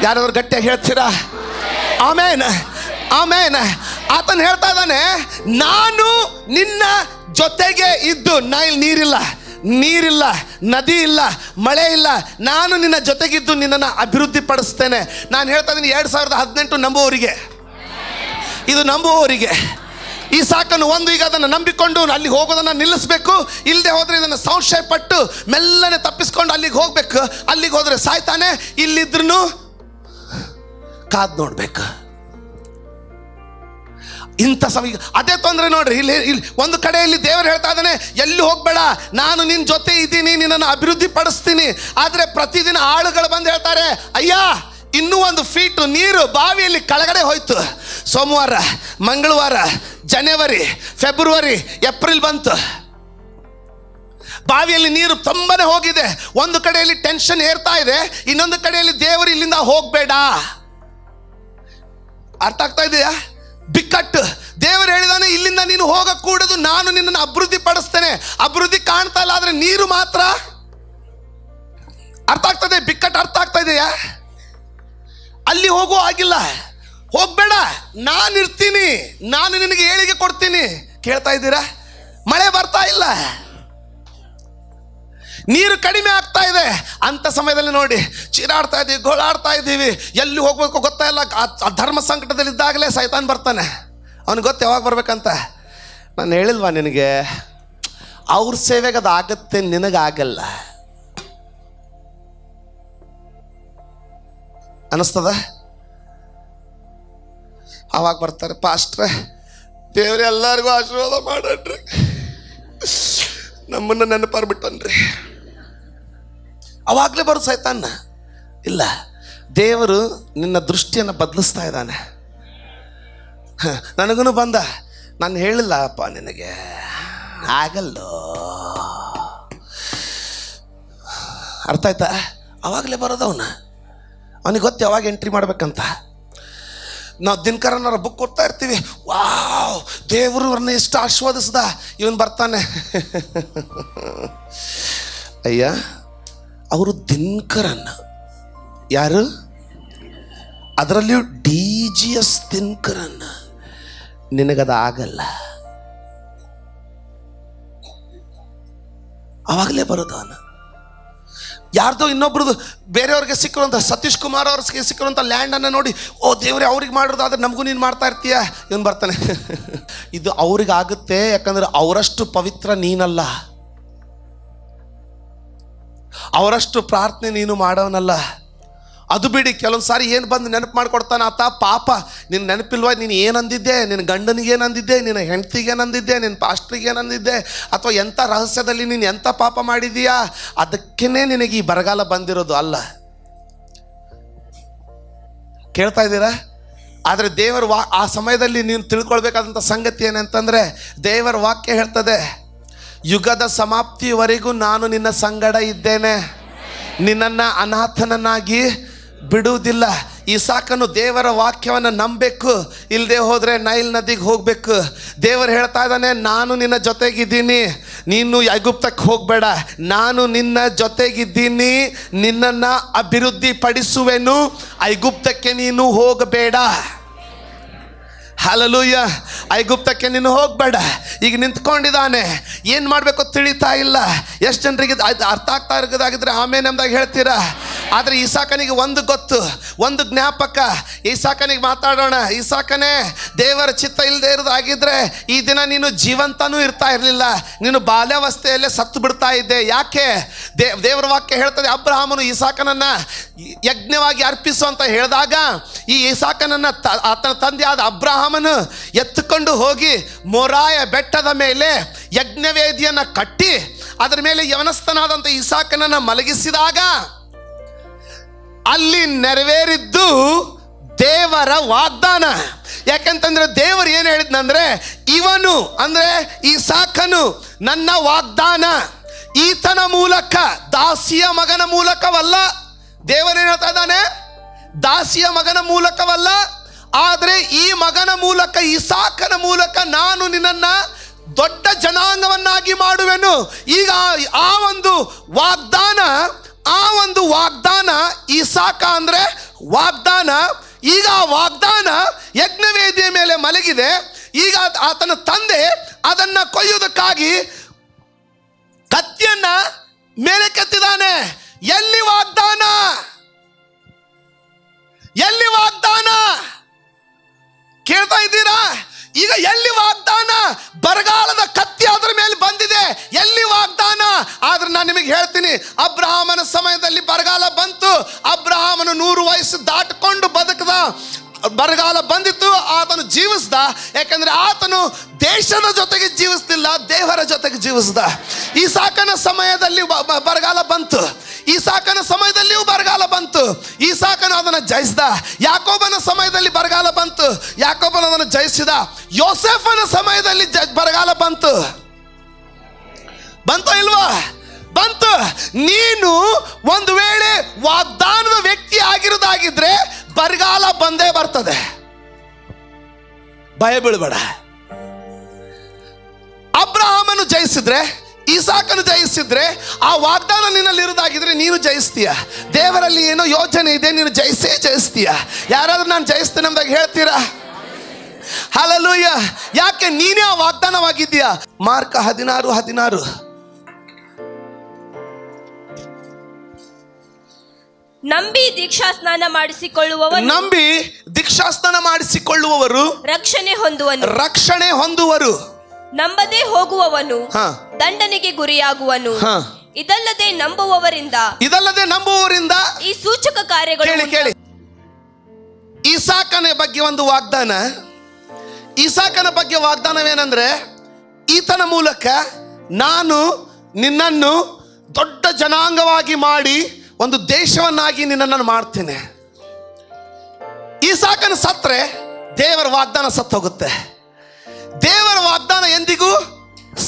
ಯಾರಾದ್ರೂ ಗಟ್ಟಿಯಾಗಿ ಹೇಳ್ತೀರಾ? ಆಮೇನ್ ಆಮೇನ್. ಆತನು ಹೇಳ್ತಾ ಇದ್ದಾನೆ, ನಾನು ನಿನ್ನ ಜೊತೆಗೆ ಇದ್ದು, ನಾ ಇಲ್ಲಿ ನೀರಿಲ್ಲ. ನೀರಿಲ್ಲ, ನದಿ ಇಲ್ಲ, ಮಳೆ ಇಲ್ಲ. ನಾನು ನಿನ್ನ ಜೊತೆಗಿದ್ದು ನಿನ್ನನ್ನು ಅಭಿವೃದ್ಧಿ ಪಡಿಸ್ತೇನೆ ನಾನು ಹೇಳ್ತಾ ಇದ್ದೀನಿ, ಎರಡು ಸಾವಿರದ ಹದಿನೆಂಟು ನಂಬುವವರಿಗೆ. ಇದು ನಂಬುವವರಿಗೆ. ಈ ಸಾಕನ್ನು ಒಂದು ಈಗ ಅದನ್ನು ನಂಬಿಕೊಂಡು ಅಲ್ಲಿಗೆ ಹೋಗೋದನ್ನು ನಿಲ್ಲಿಸಬೇಕು. ಇಲ್ಲದೆ ಹೋದರೆ ಇದನ್ನು ಸಂಶಯ ಪಟ್ಟು ಮೆಲ್ಲನೆ ತಪ್ಪಿಸ್ಕೊಂಡು ಅಲ್ಲಿಗೆ ಹೋಗ್ಬೇಕು. ಅಲ್ಲಿಗೆ ಹೋದರೆ ಸಾಯ್ತಾನೆ. ಇಲ್ಲಿದ್ರೂ ಕಾದು ನೋಡ್ಬೇಕು. ಇಂಥ ಸಮಯ ಅದೇ ತೊಂದರೆ ನೋಡ್ರಿ, ಇಲ್ಲಿ ಇಲ್ಲಿ ಒಂದು ಕಡೆಯಲ್ಲಿ ದೇವರು ಹೇಳ್ತಾ ಇದ್ದಾನೆ, ಎಲ್ಲಿ ಹೋಗ್ಬೇಡ, ನಾನು ನಿನ್ನ ಜೊತೆ ಇದ್ದೀನಿ, ನಿನ್ನನ್ನು ಅಭಿವೃದ್ಧಿ ಪಡಿಸ್ತೀನಿ ಆದರೆ ಪ್ರತಿದಿನ ಆಳುಗಳು ಬಂದು ಹೇಳ್ತಾರೆ, ಅಯ್ಯ, ಇನ್ನೂ ಒಂದು ಫೀಟು ನೀರು ಬಾವಿಯಲ್ಲಿ ಕೆಳಗಡೆ ಹೋಯ್ತು. ಸೋಮವಾರ, ಮಂಗಳವಾರ, ಜನವರಿ, ಫೆಬ್ರವರಿ, ಏಪ್ರಿಲ್ ಬಂತು. ಬಾವಿಯಲ್ಲಿ ನೀರು ತುಂಬಾ ಹೋಗಿದೆ. ಒಂದು ಕಡೆಯಲ್ಲಿ ಟೆನ್ಷನ್ ಏರ್ತಾ ಇದೆ, ಇನ್ನೊಂದು ಕಡೆಯಲ್ಲಿ ದೇವರು ಇಲ್ಲಿಂದ ಹೋಗಬೇಡ. ಅರ್ಥ ಆಗ್ತಾ ಇದೆಯಾ? ಬಿಕ್ಕಟ್ಟು. ದೇವರು ಹೇಳಿದಾನೆ, ಇಲ್ಲಿಂದ ನೀನು ಹೋಗಕೂಡದು, ನಾನು ನಿನ್ನನ್ನು ಅಭಿವೃದ್ಧಿ ಪಡಿಸ್ತೇನೆ ಅಭಿವೃದ್ಧಿ ಕಾಣ್ತಾ ಇಲ್ಲ, ಆದರೆ ನೀರು ಮಾತ್ರ. ಅರ್ಥ ಆಗ್ತದೆ? ಬಿಕ್ಕಟ್ಟು ಅರ್ಥ ಆಗ್ತಾ ಇದೆಯಾ? ಅಲ್ಲಿ ಹೋಗೋ ಆಗಿಲ್ಲ ಹೋಗ್ಬೇಡ, ನಾನು ಇರ್ತೀನಿ, ನಾನು ನಿನಗೆ ಏಳಿಗೆ ಕೊಡ್ತೀನಿ. ಕೇಳ್ತಾ ಇದ್ದೀರಾ? ಮಳೆ ಬರ್ತಾ ಇಲ್ಲ. ನೀರು ಕಡಿಮೆ ಆಗ್ತಾ ಇದೆ. ಅಂತ ಸಮಯದಲ್ಲಿ ನೋಡಿ, ಚೀರಾಡ್ತಾ ಇದ್ದೀವಿ ಗೋಳಾಡ್ತಾ ಇದ್ದೀವಿ ಎಲ್ಲಿ ಹೋಗ್ಬೇಕು ಗೊತ್ತಾ ಇಲ್ಲ. ಆ- ಧರ್ಮ ಸಂಕಟದಲ್ಲಿ ಇದ್ದಾಗಲೇ ಸೈತಾನ್ ಬರ್ತಾನೆ. ಅವ್ನಿಗೆ ಗೊತ್ತು ಯಾವಾಗ ಬರ್ಬೇಕಂತ? ನಾನು ಹೇಳಿಲ್ವಾ ನಿನಗೆ, ಅವ್ರ ಸೇವೆಗೆ ಅದು ಆಗತ್ತೆ ನಿನಗಾಗಲ್ಲ. ಅನ್ನಿಸ್ತದ ಅವಾಗ ಬರ್ತಾರೆ, ಪಾಸ್ಟ್ರೆ, ದೇವ್ರ, ಎಲ್ಲರಿಗೂ ಆಶೀರ್ವಾದ ಮಾಡಣ್ರಿ. ನಮ್ಮನ್ನ ನೆನಪಾರ್ಬಿಟ್ಟನ್ರಿ ಅವಾಗಲೇ ಬರೋ ಸೈತಾನ. ಇಲ್ಲ, ದೇವರು ನಿನ್ನ ದೃಷ್ಟಿಯನ್ನು ಬದಲಿಸ್ತಾ ಇದ್ದಾನೆ. ನನಗೂ ಬಂದ. ನಾನು ಹೇಳಿಲ್ಲ ಅಪ್ಪ ನಿನಗೆ. ಆಗಲ್ಲೋ ಅರ್ಥ ಆಯ್ತಾ? ಅವಾಗಲೇ ಅವನ. ಅವನಿಗೆ ಗೊತ್ತು, ಯಾವಾಗ ಎಂಟ್ರಿ ಮಾಡ್ಬೇಕಂತ. ನಾವು ದಿನಕರನ್ನವ್ರ ಬುಕ್ ಕೊಡ್ತಾ ಇರ್ತೀವಿ. ವಾವ್, ದೇವರು ಅವ್ರನ್ನ ಎಷ್ಟು ಆಶೀರ್ವದಿಸ್ದ. ಇವನು ಬರ್ತಾನೆ. ಅಯ್ಯ. ಅವರು ದಿನ್ಕರನ್ನ. ಯಾರು? ಅದರಲ್ಲಿಯೂ ಡಿ ಜಿ ಎಸ್ ದಿನಕರನ್ನ. ನಿನಗದ ಆಗಲ್ಲ ಅವಾಗಲೇ ಬರೋದು ಅವನು. ಯಾರ್ದೋ ಇನ್ನೊಬ್ರದ್ದು ಬೇರೆಯವ್ರಿಗೆ ಸಿಕ್ಕಿರುವಂಥ ಸತೀಶ್ ಕುಮಾರ್ ಅವ್ರಿಗೆ ಸಿಕ್ಕಿರುವಂಥ ಲ್ಯಾಂಡನ್ನು ನೋಡಿ, ಓ ದೇವರೇ, ಅವ್ರಿಗೆ ಮಾಡೋದು ಆದ್ರೆ ನಮಗೂ ನೀನು ಮಾಡ್ತಾ ಇರ್ತೀಯ? ಇವನು ಬರ್ತಾನೆ. ಇದು ಅವ್ರಿಗಾಗುತ್ತೆ, ಯಾಕಂದ್ರೆ ಅವರಷ್ಟು ಪವಿತ್ರ ನೀನಲ್ಲ. ಅವರಷ್ಟು ಪ್ರಾರ್ಥನೆ ನೀನು ಮಾಡೋನಲ್ಲ. ಅದು ಬಿಡಿ, ಕೆಲವೊಂದು ಸಾರಿ ಏನು ಬಂದು ನೆನಪು ಮಾಡಿಕೊಡ್ತಾನೆ ಆತ? ಪಾಪ ನಿನ್ನ ನೆನಪಿಲ್ವಾ? ನೀನು ಏನಂದಿದ್ದೆ? ನಿನ್ನ ಗಂಡನಿಗೆ ಏನಂದಿದ್ದೆ? ನಿನ್ನ ಹೆಂಡತಿಗೆ ಏನಂದಿದ್ದೆ? ನಿನ್ನ ಪಾಸ್ಟ್ರಿಗೆ ಏನಂದಿದ್ದೆ? ಅಥವಾ ಎಂಥ ರಹಸ್ಯದಲ್ಲಿ ನೀನು ಎಂಥ ಪಾಪ ಮಾಡಿದೀಯಾ? ಅದಕ್ಕೇ ನಿನಗೆ ಈ ಬರಗಾಲ ಬಂದಿರೋದು ಅಲ್ಲ. ಕೇಳ್ತಾ ಇದ್ದೀರಾ? ಆದರೆ ದೇವರ ವಾ ಆ ಸಮಯದಲ್ಲಿ ನೀನು ತಿಳ್ಕೊಳ್ಬೇಕಾದಂಥ ಸಂಗತಿ ಏನಂತಂದರೆ, ದೇವರ ವಾಕ್ಯ ಹೇಳ್ತದೆ ಯುಗದ ಸಮಾಪ್ತಿಯವರೆಗೂ ನಾನು ನಿನ್ನ ಸಂಗಡ ಇದ್ದೇನೆ. ನಿನ್ನನ್ನು ಅನಾಥನನ್ನಾಗಿ ಬಿಡುವುದಿಲ್ಲ. ಈ ಸಾಕನ್ನು ದೇವರ ವಾಕ್ಯವನ್ನು ನಂಬಬೇಕು. ಇಲ್ಲದೆ ಹೋದರೆ ನೈಲ್ ನದಿಗೆ ಹೋಗಬೇಕು. ದೇವರು ಹೇಳ್ತಾ ಇದ್ದಾನೆ, ನಾನು ನಿನ್ನ ಜೊತೆಗಿದ್ದೀನಿ. ನೀನು ಯಗುಪ್ತಕ್ಕೆ ಹೋಗಬೇಡ. ನಾನು ನಿನ್ನ ಜೊತೆಗಿದ್ದೀನಿ. ನಿನ್ನನ್ನು ಅಭಿವೃದ್ಧಿ ಪಡಿಸುವೆನು ಐಗುಪ್ತಕ್ಕೆ ನೀನು ಹೋಗಬೇಡ. ಹಲಲೂಯ ಐಗುಪ್ತಕ್ಕೆ ನೀನು ಹೋಗಬೇಡ. ಈಗ ನಿಂತ್ಕೊಂಡಿದ್ದಾನೆ. ಏನು ಮಾಡಬೇಕು ತಿಳಿತಾ ಇಲ್ಲ. ಎಷ್ಟು ಜನರಿಗೆ ಅದ್ ಅರ್ಥ ಆಗ್ತಾ ಇರೋದಾಗಿದ್ರೆ ಆಮೇಲೆ ನಮ್ದಾಗ ಹೇಳ್ತೀರಾ? ಆದರೆ ಈಸಾಕನಿಗೆ ಒಂದು ಗೊತ್ತು, ಒಂದು ಜ್ಞಾಪಕ. ಈಸಾಕನಿಗೆ ಮಾತಾಡೋಣ. ಈಸಾಕನೇ ದೇವರ ಚಿತ್ತ ಇಲ್ಲದೆ ಇರೋದಾಗಿದ್ದರೆ ಈ ದಿನ ನೀನು ಜೀವಂತನೂ ಇರ್ತಾ ಇರಲಿಲ್ಲ. ನೀನು ಬಾಲ್ಯಾವಸ್ಥೆಯಲ್ಲೇ ಸತ್ತು ಬಿಡ್ತಾ ಇದ್ದೆ. ಯಾಕೆ? ದೇ, ದೇವರ ವಾಕ್ಯ ಹೇಳ್ತದೆ, ಅಬ್ರಹಾಮನು ಈಸಾಕನನ್ನು ಯಜ್ಞವಾಗಿ ಅರ್ಪಿಸು ಅಂತ ಹೇಳಿದಾಗ ಈ ಈಸಾಕನನ್ನ ಆತನ ತಂದೆಯಾದ ಅಬ್ರಹಾಮನು ಎತ್ತುಕೊಂಡು ಹೋಗಿ ಮೊರಾಯ ಬೆಟ್ಟದ ಮೇಲೆ ಯಜ್ಞವೇದಿಯನ್ನು ಕಟ್ಟಿ ಅದರ ಮೇಲೆ ಯವನಸ್ಥನಾದಂಥ ಇಸಾಕನನ್ನು ಮಲಗಿಸಿದಾಗ ಅಲ್ಲಿ ನೆರವೇರಿದ್ದು ದೇವರ ವಾಗ್ದಾನ. ಯಾಕಂತಂದ್ರೆ ದೇವರು ಏನು ಹೇಳಿದ್ನಂದ್ರೆ, ಇವನು ಅಂದ್ರೆ ಈ ಸಾಕನು ನನ್ನ ವಾಗ್ದಾನ. ಈತನ ಮೂಲಕ, ದಾಸಿಯ ಮಗನ ಮೂಲಕವಲ್ಲ. ದೇವರೇನು ಹೇಳ್ತಾ ಇದ್ದಾನೆ? ದಾಸಿಯ ಮಗನ ಮೂಲಕವಲ್ಲ ಆದರೆ ಈ ಮಗನ ಮೂಲಕ ಇಸಾಕನ ಮೂಲಕ ನಾನು ನಿನ್ನನ್ನ ದೊಡ್ಡ ಜನಾಂಗವನ್ನಾಗಿ ಮಾಡುವೆನು. ಈಗ ಆ ಒಂದು ವಾಗ್ದಾನ, ಆ ಒಂದು ವಾಗ್ದಾನ ಇಸಾಕ ಅಂದರೆ ವಾಗ್ದಾನ, ಈಗ ಆ ವಾಗ್ದಾನ ಯಜ್ಞವೇದಿಯ ಮೇಲೆ ಮಲಗಿದೆ. ಈಗ ಆತನ ತಂದೆ ಅದನ್ನು ಕೊಯ್ಯುವುದಕ್ಕಾಗಿ ಕತ್ತಿಯನ್ನ ಮೇಲೆ ಕೆತ್ತಿದ್ದಾನೆ. ಎಲ್ಲಿ ವಾಗ್ದಾನ? ಎಲ್ಲಿ ವಾಗ್ದಾನ? ಕೇಳ್ತಾ ಇದ್ದೀರಾ? ಈಗ ಎಲ್ಲಿ ವಾಗ್ದಾನ? ಬರಗಾಲದ ಕತ್ತಿ ಅದರ ಮೇಲೆ ಬಂದಿದೆ. ಎಲ್ಲಿ ವಾಗ್ದಾನ? ಆದ್ರೆ ನಾನು ನಿಮಗೆ ಹೇಳ್ತೀನಿ, ಅಬ್ರಹಾಮನ ಸಮಯದಲ್ಲಿ ಬರಗಾಲ ಬಂತು. ಅಬ್ರಹಾಮನ ನೂರು ವಯಸ್ಸು ದಾಟಿಕೊಂಡು ಬದುಕದ, ಬರಗಾಲ ಬಂದಿತ್ತು, ಆತನು ಜೀವಿಸ್ದ. ಯಾಕಂದ್ರೆ ಆತನು ದೇಶದ ಜೊತೆಗೆ ಜೀವಿಸ್ತಿಲ್ಲ, ದೇವರ ಜೊತೆಗೆ ಜೀವಿಸ್ದ. ಈ ಸಾಕನ ಸಮಯದಲ್ಲಿ ಬರಗಾಲ ಬಂತು. ಈ ಸಾಕನ ಸಮಯದಲ್ಲಿಯೂ ಬರಗಾಲ ಬಂತು. ಈ ಸಾಕನ ಅದನ್ನು ಜಯಿಸಿದ. ಯಾಕೋಬನ ಸಮಯದಲ್ಲಿ ಬರಗಾಲ ಬಂತು. ಯಾಕೋಬನ ಅದನ್ನು ಜಯಿಸಿದ. ಯೋಸೆಫನ ಸಮಯದಲ್ಲಿ ಜ ಬರಗಾಲ ಬಂತು. ಬಂತು ಇಲ್ವಾ? ಬಂತು. ನೀನು ಒಂದು ವೇಳೆ ವಾಗ್ದಾನದ ವ್ಯಕ್ತಿ ಆಗಿರೋದಾಗಿದ್ರೆ ಬರಗಾಲ ಬಂದೇ ಬರ್ತದೆ. ಭಯ ಬೀಳ್ಬೇಡ. ಅಬ್ರಹಾಮನು ಜಯಿಸಿದ್ರೆ ಈಸಾಕನು ಜಯಿಸಿದ್ರೆ ಆ ವಾಗ್ದಾನ ನಿನ್ನಲ್ಲಿ ಇರೋದಾಗಿದ್ರೆ ನೀನು ಜಯಿಸ್ತೀಯ. ದೇವರಲ್ಲಿ ಏನೋ ಯೋಜನೆ ಇದೆ ನೀನು ಜಯಿಸೇ ಜಯಿಸ್ತೀಯ. ಯಾರಾದ್ರೂ ನಾನು ಜಯಿಸ್ತೇನೆ ಅಂದಾಗ ಹೇಳ್ತೀರಾ? ಹಲಲೂಯ್ಯ ಯಾಕೆ ನೀನೇ ಆ ವಾಗ್ದಾನವಾಗಿದ್ದೀಯಾ? ಮಾರ್ಕ ಹದಿನಾರು ಹದಿನಾರು. ನಂಬಿ ದೀಕ್ಷಾ ಸ್ನಾನ ಮಾಡಿಸಿಕೊಳ್ಳುವವರು. ನಂಬಿ ದೀಕ್ಷಾ ಸ್ನಾನ ಮಾಡಿಸಿಕೊಳ್ಳುವವರು. ರಕ್ಷಣೆ ಹೊಂದುವನು. ರಕ್ಷಣೆ ಹೊಂದುವರು. ನಂಬದೇ ಹೋಗುವವನು ದಂಡನೆಗೆ ಗುರಿಯಾಗುವನು. ಹ. ಇದಲ್ಲದೆ ನಂಬುವವರಿಂದ ಇದಲ್ಲದೆ ನಂಬುವವರಿಂದ ಈ ಸೂಚಕ ಕಾರ್ಯಗಳು ಕೇಳಿ ಕೇಳಿ. ಈಸಾಕನ ಬಗ್ಗೆ ಒಂದು ವಾಗ್ದಾನ. ಈಸಾಕನ ಬಗ್ಗೆ ವಾಗ್ದಾನವೇನೆಂದ್ರೆ ಈತನ ಮೂಲಕ ನಾನು ನಿನ್ನನ್ನು ದೊಡ್ಡ ಜನಾಂಗವಾಗಿ ಮಾಡಿ ಒಂದು ದೇಶವನ್ನಾಗಿ ನಿನ್ನನ್ನು ಮಾಡ್ತೇನೆ. ಈಸಾಕನ ಸತ್ರೆ ದೇವರ ವಾಗ್ದಾನ ಸತ್ತು ಹೋಗುತ್ತೆ ದೇವರ ವಾಗ್ದಾನ ಎಂದಿಗೂ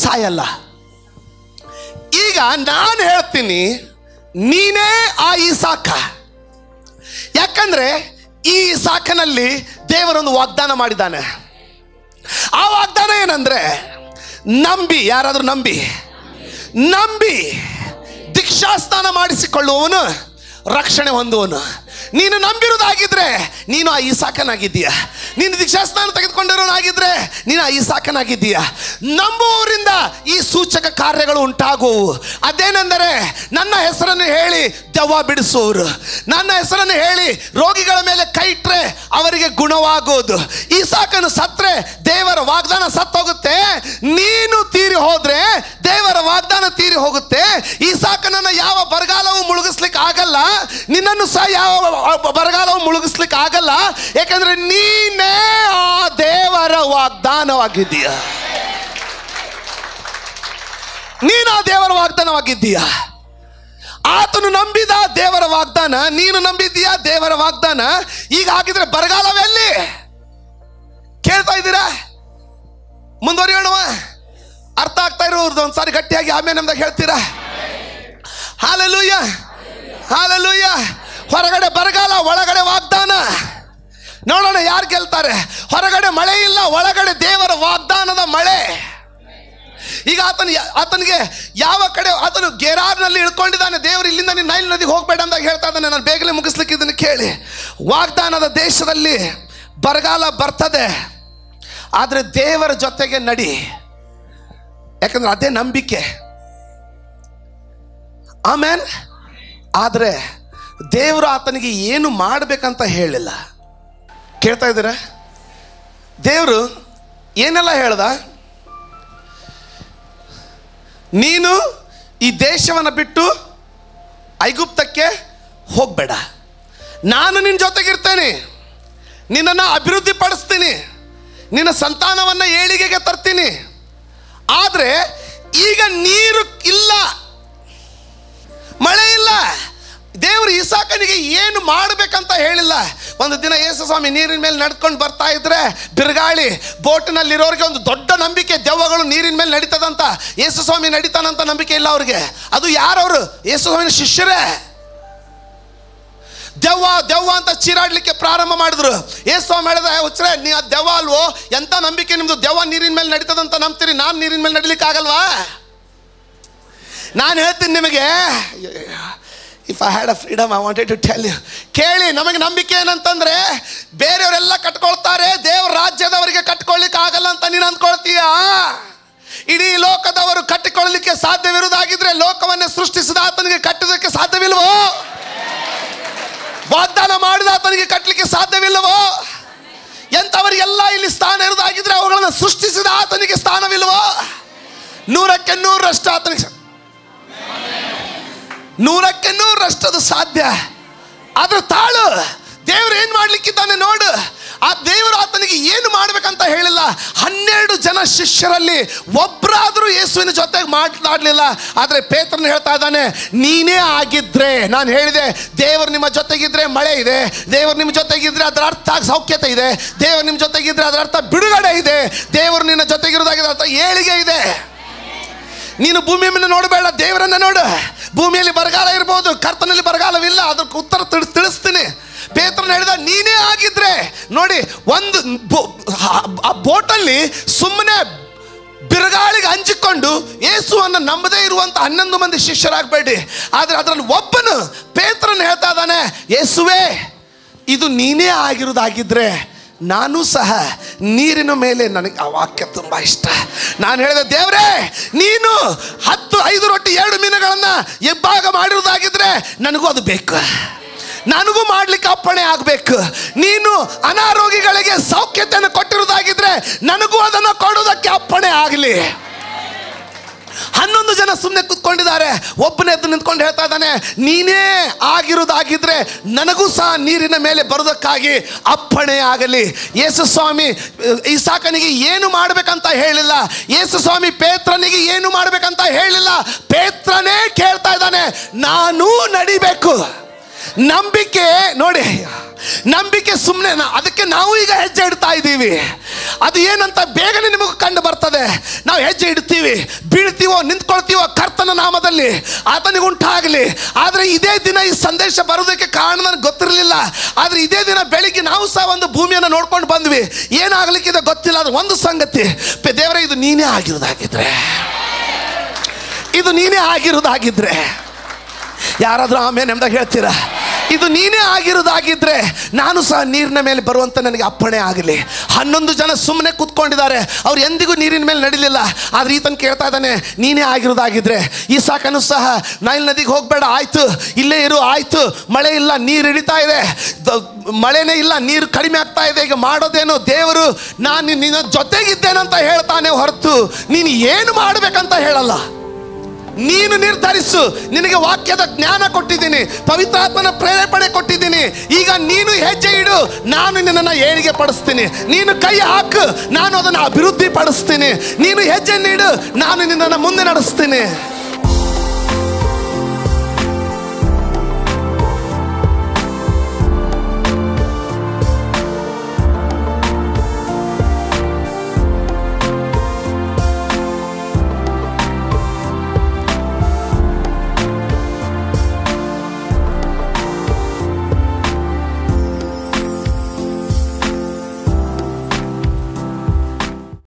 ಸಾಯಲ್ಲ. ಈಗ ನಾನು ಹೇಳ್ತೀನಿ, ನೀನೇ ಆ ಈ ಸಾಕ ಯಾಕಂದ್ರೆ ಈ ಸಾಕನಲ್ಲಿ ದೇವರೊಂದು ವಾಗ್ದಾನ ಮಾಡಿದ್ದಾನೆ. ಆ ವಾಗ್ದಾನ ಏನಂದ್ರೆ, ನಂಬಿ, ಯಾರಾದರೂ ನಂಬಿ ನಂಬಿ ದೀಕ್ಷಾಸ್ನಾನ ಮಾಡಿಸಿಕೊಳ್ಳುವವನು, ರಕ್ಷಣೆ ಹೊಂದುವನು. ನೀನು ನಂಬಿರೋದಾಗಿದ್ರೆ ನೀನು ಆ ಈಸಾಕನಾಗಿದ್ದೀಯ. ನೀನು ದೀಕ್ಷಾಸ್ನಾನ ತೆಗೆದುಕೊಂಡಿರೋನಾಗಿದ್ರೆ ನೀನು ಆ ಈಸಾಕನಾಗಿದ್ದೀಯ. ನಂಬುವವರಿಂದ ಈ ಸೂಚಕ ಕಾರ್ಯಗಳು ಉಂಟಾಗುವು. ಅದೇನೆಂದರೆ ನನ್ನ ಹೆಸರನ್ನು ಹೇಳಿ ದೆವ್ವ ಬಿಡಿಸುವರು. ನನ್ನ ಹೆಸರನ್ನು ಹೇಳಿ ರೋಗಿಗಳ ಮೇಲೆ ಕೈ ಇಟ್ರೆ ಅವರಿಗೆ ಗುಣವಾಗುವುದು. ಈ ಸಾಕನ್ನು ಸತ್ರೆ ದೇವರ ವಾಗ್ದಾನ ಸತ್ತೋಗುತ್ತೆ. ನೀನು ತೀರಿ ಹೋದ್ರೆ ದೇವರ ವಾಗ್ದಾನ ತೀರಿ ಹೋಗುತ್ತೆ. ಈ ಸಾಕನನ್ನ ಯಾವ ಬರಗಾಲವೂ ಮುಳುಗಿಸ್ಲಿಕ್ಕೆ ಆಗಲ್ಲ ನಿನ್ನನ್ನು ಸಹ ಯಾವ ಬರಗಾಲವು ಮುಳುಗಿಸ್ಲಿಕ್ಕೆ ಆಗಲ್ಲ. ಯಾಕಂದ್ರೆ ನೀನೇ ಆ ದೇವರ ವಾಗ್ದಾನವಾಗಿದ್ದೀಯ. ನೀನು ಆ ದೇವರ ವಾಗ್ದಾನವಾಗಿದ್ದೀಯ. ಆತನು ನಂಬಿದ ದೇವರ ವಾಗ್ದಾನ, ನೀನು ನಂಬಿದ್ದೀಯಾ ದೇವರ ವಾಗ್ದಾನ. ಈಗ ಹಾಗಿದ್ರೆ ಬರಗಾಲವೆಲ್ಲಿ ಕೇಳ್ತಾ ಇದ್ದೀರಾ? ಮುಂದುವರಿಯೋಣ ಅರ್ಥ ಆಗ್ತಾ ಇರೋರ್ದು ಒಂದ್ಸಾರಿ ಗಟ್ಟಿಯಾಗಿ ಆಮೇಲೆ ನಮ್ದಾಗ ಹೇಳ್ತೀರಾ? ಹಾಲಲೂಯ ಹಾಲಲೂಯ ಹೊರಗಡೆ ಬರಗಾಲ, ಒಳಗಡೆ ವಾಗ್ದಾನ. ನೋಡೋಣ ಯಾರು ಗೆಲ್ತಾರೆ? ಹೊರಗಡೆ ಮಳೆ ಇಲ್ಲ, ಒಳಗಡೆ ದೇವರ ವಾಗ್ದಾನದ ಮಳೆ. ಈಗ ಆತನ ಆತನಿಗೆ ಯಾವ ಕಡೆ ಆತನು ಗೆರಾರ್ನಲ್ಲಿ ಇಳ್ಕೊಂಡಿದ್ದಾನೆ, ದೇವರು ಇಲ್ಲಿಂದ ನೀನು ನೈಲ್ ನದಿಗೆ ಹೋಗಬೇಡ ಅಂದಾಗ ಹೇಳ್ತಾ ಇದ್ದಾನೆ, ನಾನು ಬೇಗನೆ ಮುಗಿಸ್ಲಿಕ್ಕೆ ಇದನ್ನು ಕೇಳಿ. ವಾಗ್ದಾನದ ದೇಶದಲ್ಲಿ ಬರಗಾಲ ಬರ್ತದೆ, ಆದರೆ ದೇವರ ಜೊತೆಗೆ ನಡಿ. ಯಾಕಂದ್ರೆ ಅದೇ ನಂಬಿಕೆ. ಆಮೇಲೆ ಆದರೆ ದೇವರು ಆತನಿಗೆ ಏನು ಮಾಡಬೇಕಂತ ಹೇಳಿಲ್ಲ. ಕೇಳ್ತಾ ಇದ್ದೀರಾ? ದೇವರು ಏನೆಲ್ಲ ಹೇಳ್ದ? ನೀನು ಈ ದೇಶವನ್ನು ಬಿಟ್ಟು ಐಗುಪ್ತಕ್ಕೆ ಹೋಗಬೇಡ. ನಾನು ನಿನ್ನ ಜೊತೆಗಿರ್ತೇನೆ ನಿನ್ನನ್ನು ಅಭಿವೃದ್ಧಿ ಪಡಿಸ್ತೀನಿ ನಿನ್ನ ಸಂತಾನವನ್ನು ಏಳಿಗೆಗೆ ತರ್ತೀನಿ. ಆದರೆ ಈಗ ನೀರು ಇಲ್ಲ. ಮಳೆ ಇಲ್ಲ. ದೇವರು ಇಸಾಕನಿಗೆ ಏನು ಮಾಡಬೇಕಂತ ಹೇಳಿಲ್ಲ. ಒಂದು ದಿನ ಯೇಸು ಸ್ವಾಮಿ ನೀರಿನ ಮೇಲೆ ನಡ್ಕೊಂಡು ಬರ್ತಾ ಇದ್ರೆ ಬಿರುಗಾಳಿ ಬೋಟ್ನಲ್ಲಿರೋರಿಗೆ ಒಂದು ದೊಡ್ಡ ನಂಬಿಕೆ ದೆವ್ವಗಳು ನೀರಿನ ಮೇಲೆ ನಡೀತದಂತ ಯೇಸು ಸ್ವಾಮಿ ನಡೀತಾನಂತ ನಂಬಿಕೆ ಇಲ್ಲ ಅವ್ರಿಗೆ. ಅದು ಯಾರವರು ಯೇಸು ಸ್ವಾಮಿನ ಶಿಷ್ಯರೇ. ದೆವ್ವ ದೆವ್ವ ಅಂತ ಚೀರಾಡ್ಲಿಕ್ಕೆ ಪ್ರಾರಂಭ ಮಾಡಿದ್ರು. ಯೇಸು ಸ್ವಾಮಿ ಹೇಳಿದ ಹುಚ್ಚರೆ, ನೀ ಆ ದೆವ್ವ ಅಲ್ವೋ? ಎಂಥ ನಂಬಿಕೆ ನಿಮ್ದು? ದೆವ್ವ ನೀರಿನ ಮೇಲೆ ನಡೀತದಂತ ನಂಬ್ತೀರಿ? ನಾನು ನೀರಿನ ಮೇಲೆ ನಡಿಲಿಕ್ಕೆ ಆಗಲ್ವಾ ನಾನು ಹೇಳ್ತೀನಿ ನಿಮಗೆ if I had a freedom I wanted to tell you ಕೇಳಿ, ನಮಗೆ ನಂಬಿಕೆ ಏನಂತಂದ್ರೆ, ಬೇರೆಯವರೆಲ್ಲ ಕಟ್ಕೊಳ್ತಾರೆ, ದೇವ್ರ ರಾಜ್ಯದವರಿಗೆ ಕಟ್ಕೊಳ್ಳಿಕ್ಕೆ ಆಗಲ್ಲ ಅಂತ ನೀನು ಅಂದ್ಕೊಳ್ತೀಯ? ಇಡೀ ಲೋಕದವರು ಕಟ್ಟಿಕೊಳ್ಳಲಿಕ್ಕೆ ಸಾಧ್ಯವಿರುವುದಾಗಿದ್ರೆ ಲೋಕವನ್ನೇ ಸೃಷ್ಟಿಸಿದ ಆತನಿಗೆ ಕಟ್ಟೋದಕ್ಕೆ ಸಾಧ್ಯವಿಲ್ವೋ? ವಾಗ್ದಾನ ಮಾಡಿದ ಆತನಿಗೆ ಕಟ್ಟಲಿಕ್ಕೆ ಸಾಧ್ಯವಿಲ್ಲವೋ? ಎಂಥವರಿಗೆಲ್ಲ ಇಲ್ಲಿ ಸ್ಥಾನ ಇರುವುದಾಗಿದ್ರೆ ಅವುಗಳನ್ನು ಸೃಷ್ಟಿಸಿದ ಆತನಿಗೆ ಸ್ಥಾನವಿಲ್ವೋ? ನೂರಕ್ಕೆ ನೂರರಷ್ಟು ಆತನಿಗೆ ನೂರಕ್ಕೆ ನೂರಷ್ಟದು ಸಾಧ್ಯ. ಆದ್ರೆ ತಾಳು, ದೇವ್ರು ಏನು ಮಾಡ್ಲಿಕ್ಕಿದ್ದಾನೆ ನೋಡು. ಆ ದೇವರು ಆತನಿಗೆ ಏನು ಮಾಡ್ಬೇಕಂತ ಹೇಳಿಲ್ಲ. ಹನ್ನೆರಡು ಜನ ಶಿಷ್ಯರಲ್ಲಿ ಒಬ್ಬರಾದರೂ ಯೇಸುವಿನ ಜೊತೆಗೆ ಮಾತನಾಡಲಿಲ್ಲ ಆದರೆ ಪೇತ್ರನ ಹೇಳ್ತಾ ಇದ್ದಾನೆ, ನೀನೇ ಆಗಿದ್ರೆ, ನಾನು ಹೇಳಿದೆ, ದೇವರು ನಿಮ್ಮ ಜೊತೆಗಿದ್ರೆ ಮಳೆ ಇದೆ, ದೇವರು ನಿಮ್ಮ ಜೊತೆಗಿದ್ರೆ ಅದರ ಅರ್ಥ ಸೌಖ್ಯತೆ ಇದೆ, ದೇವರು ನಿಮ್ಮ ಜೊತೆಗಿದ್ದರೆ ಅದರ ಅರ್ಥ ಬಿಡುಗಡೆ ಇದೆ, ದೇವರು ನಿನ್ನ ಜೊತೆಗಿರೋದಾಗಿದೆ ಅರ್ಥ ಏಳಿಗೆ ಇದೆ. ನೀನು ಭೂಮಿಯ ಮೇಲೆ ನೋಡಬೇಡ, ದೇವರನ್ನ ನೋಡು. ಭೂಮಿಯಲ್ಲಿ ಬರಗಾಲ ಇರ್ಬೋದು, ಕರ್ತನಲ್ಲಿ ಬರಗಾಲವಿಲ್ಲ, ಅದಕ್ಕೆ ಉತ್ತರ ತಿಳಿಸ್ ತಿಳಿಸ್ತೀನಿ. ಪೇತ್ರನ ಹೇಳಿದ, ನೀನೇ ಆಗಿದ್ರೆ, ನೋಡಿ, ಒಂದು ಆ ಬೋಟಲ್ಲಿ ಸುಮ್ಮನೆ ಬಿರುಗಾಳಿಗೆ ಹಂಚಿಕೊಂಡು ಯೇಸುವನ್ನು ನಂಬದೇ ಇರುವಂಥ ಹನ್ನೊಂದು ಮಂದಿ ಶಿಷ್ಯರಾಗಬೇಡಿ. ಆದರೆ ಅದರಲ್ಲಿ ಒಬ್ಬನು ಪೇತ್ರನ ಹೇಳ್ತಾ ಇದ್ದಾನೆ, ಯೇಸುವೇ, ಇದು ನೀನೇ ಆಗಿರೋದಾಗಿದ್ರೆ ನಾನು ಸಹ ನೀರಿನ ಮೇಲೆ ನನಗೆ ಆ ವಾಕ್ಯ ತುಂಬ ಇಷ್ಟ. ನಾನು ಹೇಳಿದೆ, ದೇವರೇ, ನೀನು ಹತ್ತು, ಐದು ರೊಟ್ಟಿ, ಎರಡು ಮೀನುಗಳನ್ನು ಇಬ್ಬಾಗ ಮಾಡಿರೋದಾಗಿದ್ರೆ ನನಗೂ ಅದು ಬೇಕು. ನನಗೂ ಮಾಡಲಿಕ್ಕೆ ಅಪ್ಪಣೆ ಆಗಬೇಕು. ನೀನು ಅನಾರೋಗ್ಯಗಳಿಗೆ ಸೌಖ್ಯತೆಯನ್ನು ಕೊಟ್ಟಿರೋದಾಗಿದ್ರೆ ನನಗೂ ಅದನ್ನು ಕೊಡೋದಕ್ಕೆ ಅಪ್ಪಣೆ ಆಗಲಿ. ಹನ್ನೊಂದು ಜನ ಸುಮ್ಮನೆ ಕೂತ್ಕೊಂಡಿದ್ದಾರೆ. ಒಬ್ಬನೇ ಎದ್ದು ನಿಂತ್ಕೊಂಡು ಹೇಳ್ತಾ ಇದ್ದಾನೆ, ನೀನೇ ಆಗಿರೋದಾಗಿದ್ರೆ ನನಗೂ ಸಹ ನೀರಿನ ಮೇಲೆ ಬರೋದಕ್ಕಾಗಿ ಅಪ್ಪಣೆ ಆಗಲಿ. ಯೇಸು ಸ್ವಾಮಿ, ಇಸಾಕನಿಗೆ ಏನು ಮಾಡಬೇಕಂತ ಹೇಳಿಲ್ಲ. ಯೇಸು ಸ್ವಾಮಿ ಪೇತ್ರನಿಗೆ ಏನು ಮಾಡಬೇಕಂತ ಹೇಳಿಲ್ಲ. ಪೇತ್ರನೇ ಕೇಳ್ತಾ ಇದ್ದಾನೆ, ನಾನೂ ನಡಿಬೇಕು. ನಂಬಿಕೆ, ನೋಡಿ ನಂಬಿಕೆ ಸುಮ್ಮನೆ ಅದಕ್ಕೆ ನಾವು ಈಗ ಹೆಜ್ಜೆ ಇಡ್ತಾ ಇದ್ದೀವಿ. ಅದು ಏನಂತ ಬೇಗನೆ ನಿಮಗೆ ಕಂಡು ಬರ್ತದೆ. ನಾವು ಹೆಜ್ಜೆ ಇಡ್ತೀವಿ. ಬೀಳ್ತೀವೋ, ನಿಂತ್ಕೊಳ್ತೀವೋ ಕರ್ತನ ನಾಮದಲ್ಲಿ. ಆತನಿಗೆ ಉಂಟಾಗಲಿ. ಆದರೆ ಇದೇ ದಿನ ಈ ಸಂದೇಶ ಬರೋದಕ್ಕೆ ಕಾರಣ ನನಗೆ ಗೊತ್ತಿರಲಿಲ್ಲ. ಆದರೆ ಇದೇ ದಿನ ಬೆಳಿಗ್ಗೆ ನಾವು ಸಹ ಒಂದು ಭೂಮಿಯನ್ನು ನೋಡ್ಕೊಂಡು ಬಂದ್ವಿ. ಏನಾಗಲಿಕ್ಕಿದೆ ಗೊತ್ತಿಲ್ಲ. ಅದು ಒಂದು ಸಂಗತಿ. ದೇವರೇ, ಇದು ನೀನೇ ಆಗಿರೋದಾಗಿದ್ರೆ ಇದು ನೀನೇ ಆಗಿರೋದಾಗಿದ್ರೆ ಯಾರಾದರೂ ಆಮೇಲೆ ನೆಮ್ಮದಾಗ ಹೇಳ್ತೀರಾ? ಇದು ನೀನೇ ಆಗಿರೋದಾಗಿದ್ರೆ ನಾನು ಸಹ ನೀರಿನ ಮೇಲೆ ಬರುವಂತ ನನಗೆ ಅಪ್ಪಣೆ ಆಗಲಿ. ಹನ್ನೊಂದು ಜನ ಸುಮ್ಮನೆ ಕೂತ್ಕೊಂಡಿದ್ದಾರೆ. ಅವ್ರು ಎಂದಿಗೂ ನೀರಿನ ಮೇಲೆ ನಡಿಲಿಲ್ಲ. ಆದ್ರೆ ಈತನ ಕೇಳ್ತಾ ಇದ್ದಾನೆ, ನೀನೇ ಆಗಿರೋದಾಗಿದ್ರೆ ಈ ಸಾಕನು ಸಹ ನೈಲ್ ನದಿಗೆ ಹೋಗಬೇಡ, ಆಯ್ತು, ಇಲ್ಲೇ ಇರು, ಆಯ್ತು, ಮಳೆ ಇಲ್ಲ, ನೀರು ಹಿಡಿತಾ ಇದೆ. ಮಳೆನೇ ಇಲ್ಲ, ನೀರು ಕಡಿಮೆ ಆಗ್ತಾ ಇದೆ, ಈಗ ಮಾಡೋದೇನು? ದೇವರು, ನಾನು ನಿನ್ನ ಜೊತೆಗಿದ್ದೇನಂತ ಹೇಳ್ತಾನೆ ಹೊರತು ನೀನು ಏನು ಮಾಡಬೇಕಂತ ಹೇಳಲ್ಲ. ನೀನು ನಿರ್ಧರಿಸು. ನಿನಗೆ ವಾಕ್ಯದ ಜ್ಞಾನ ಕೊಟ್ಟಿದ್ದೀನಿ. ಪವಿತ್ರಾತ್ಮನ ಪ್ರೇರೇಪಣೆ ಕೊಟ್ಟಿದ್ದೀನಿ. ಈಗ ನೀನು ಹೆಜ್ಜೆ ಇಡು. ನಾನು ನಿನ್ನನ್ನು ಏಳಿಗೆ ಪಡಿಸ್ತೀನಿ. ನೀನು ಕೈ ಹಾಕು. ನಾನು ಅದನ್ನು ಅಭಿವೃದ್ಧಿ ಪಡಿಸ್ತೀನಿ ನೀನು ಹೆಜ್ಜೆ ನೀಡು. ನಾನು ನಿನ್ನನ್ನು ಮುಂದೆ ನಡೆಸ್ತೀನಿ.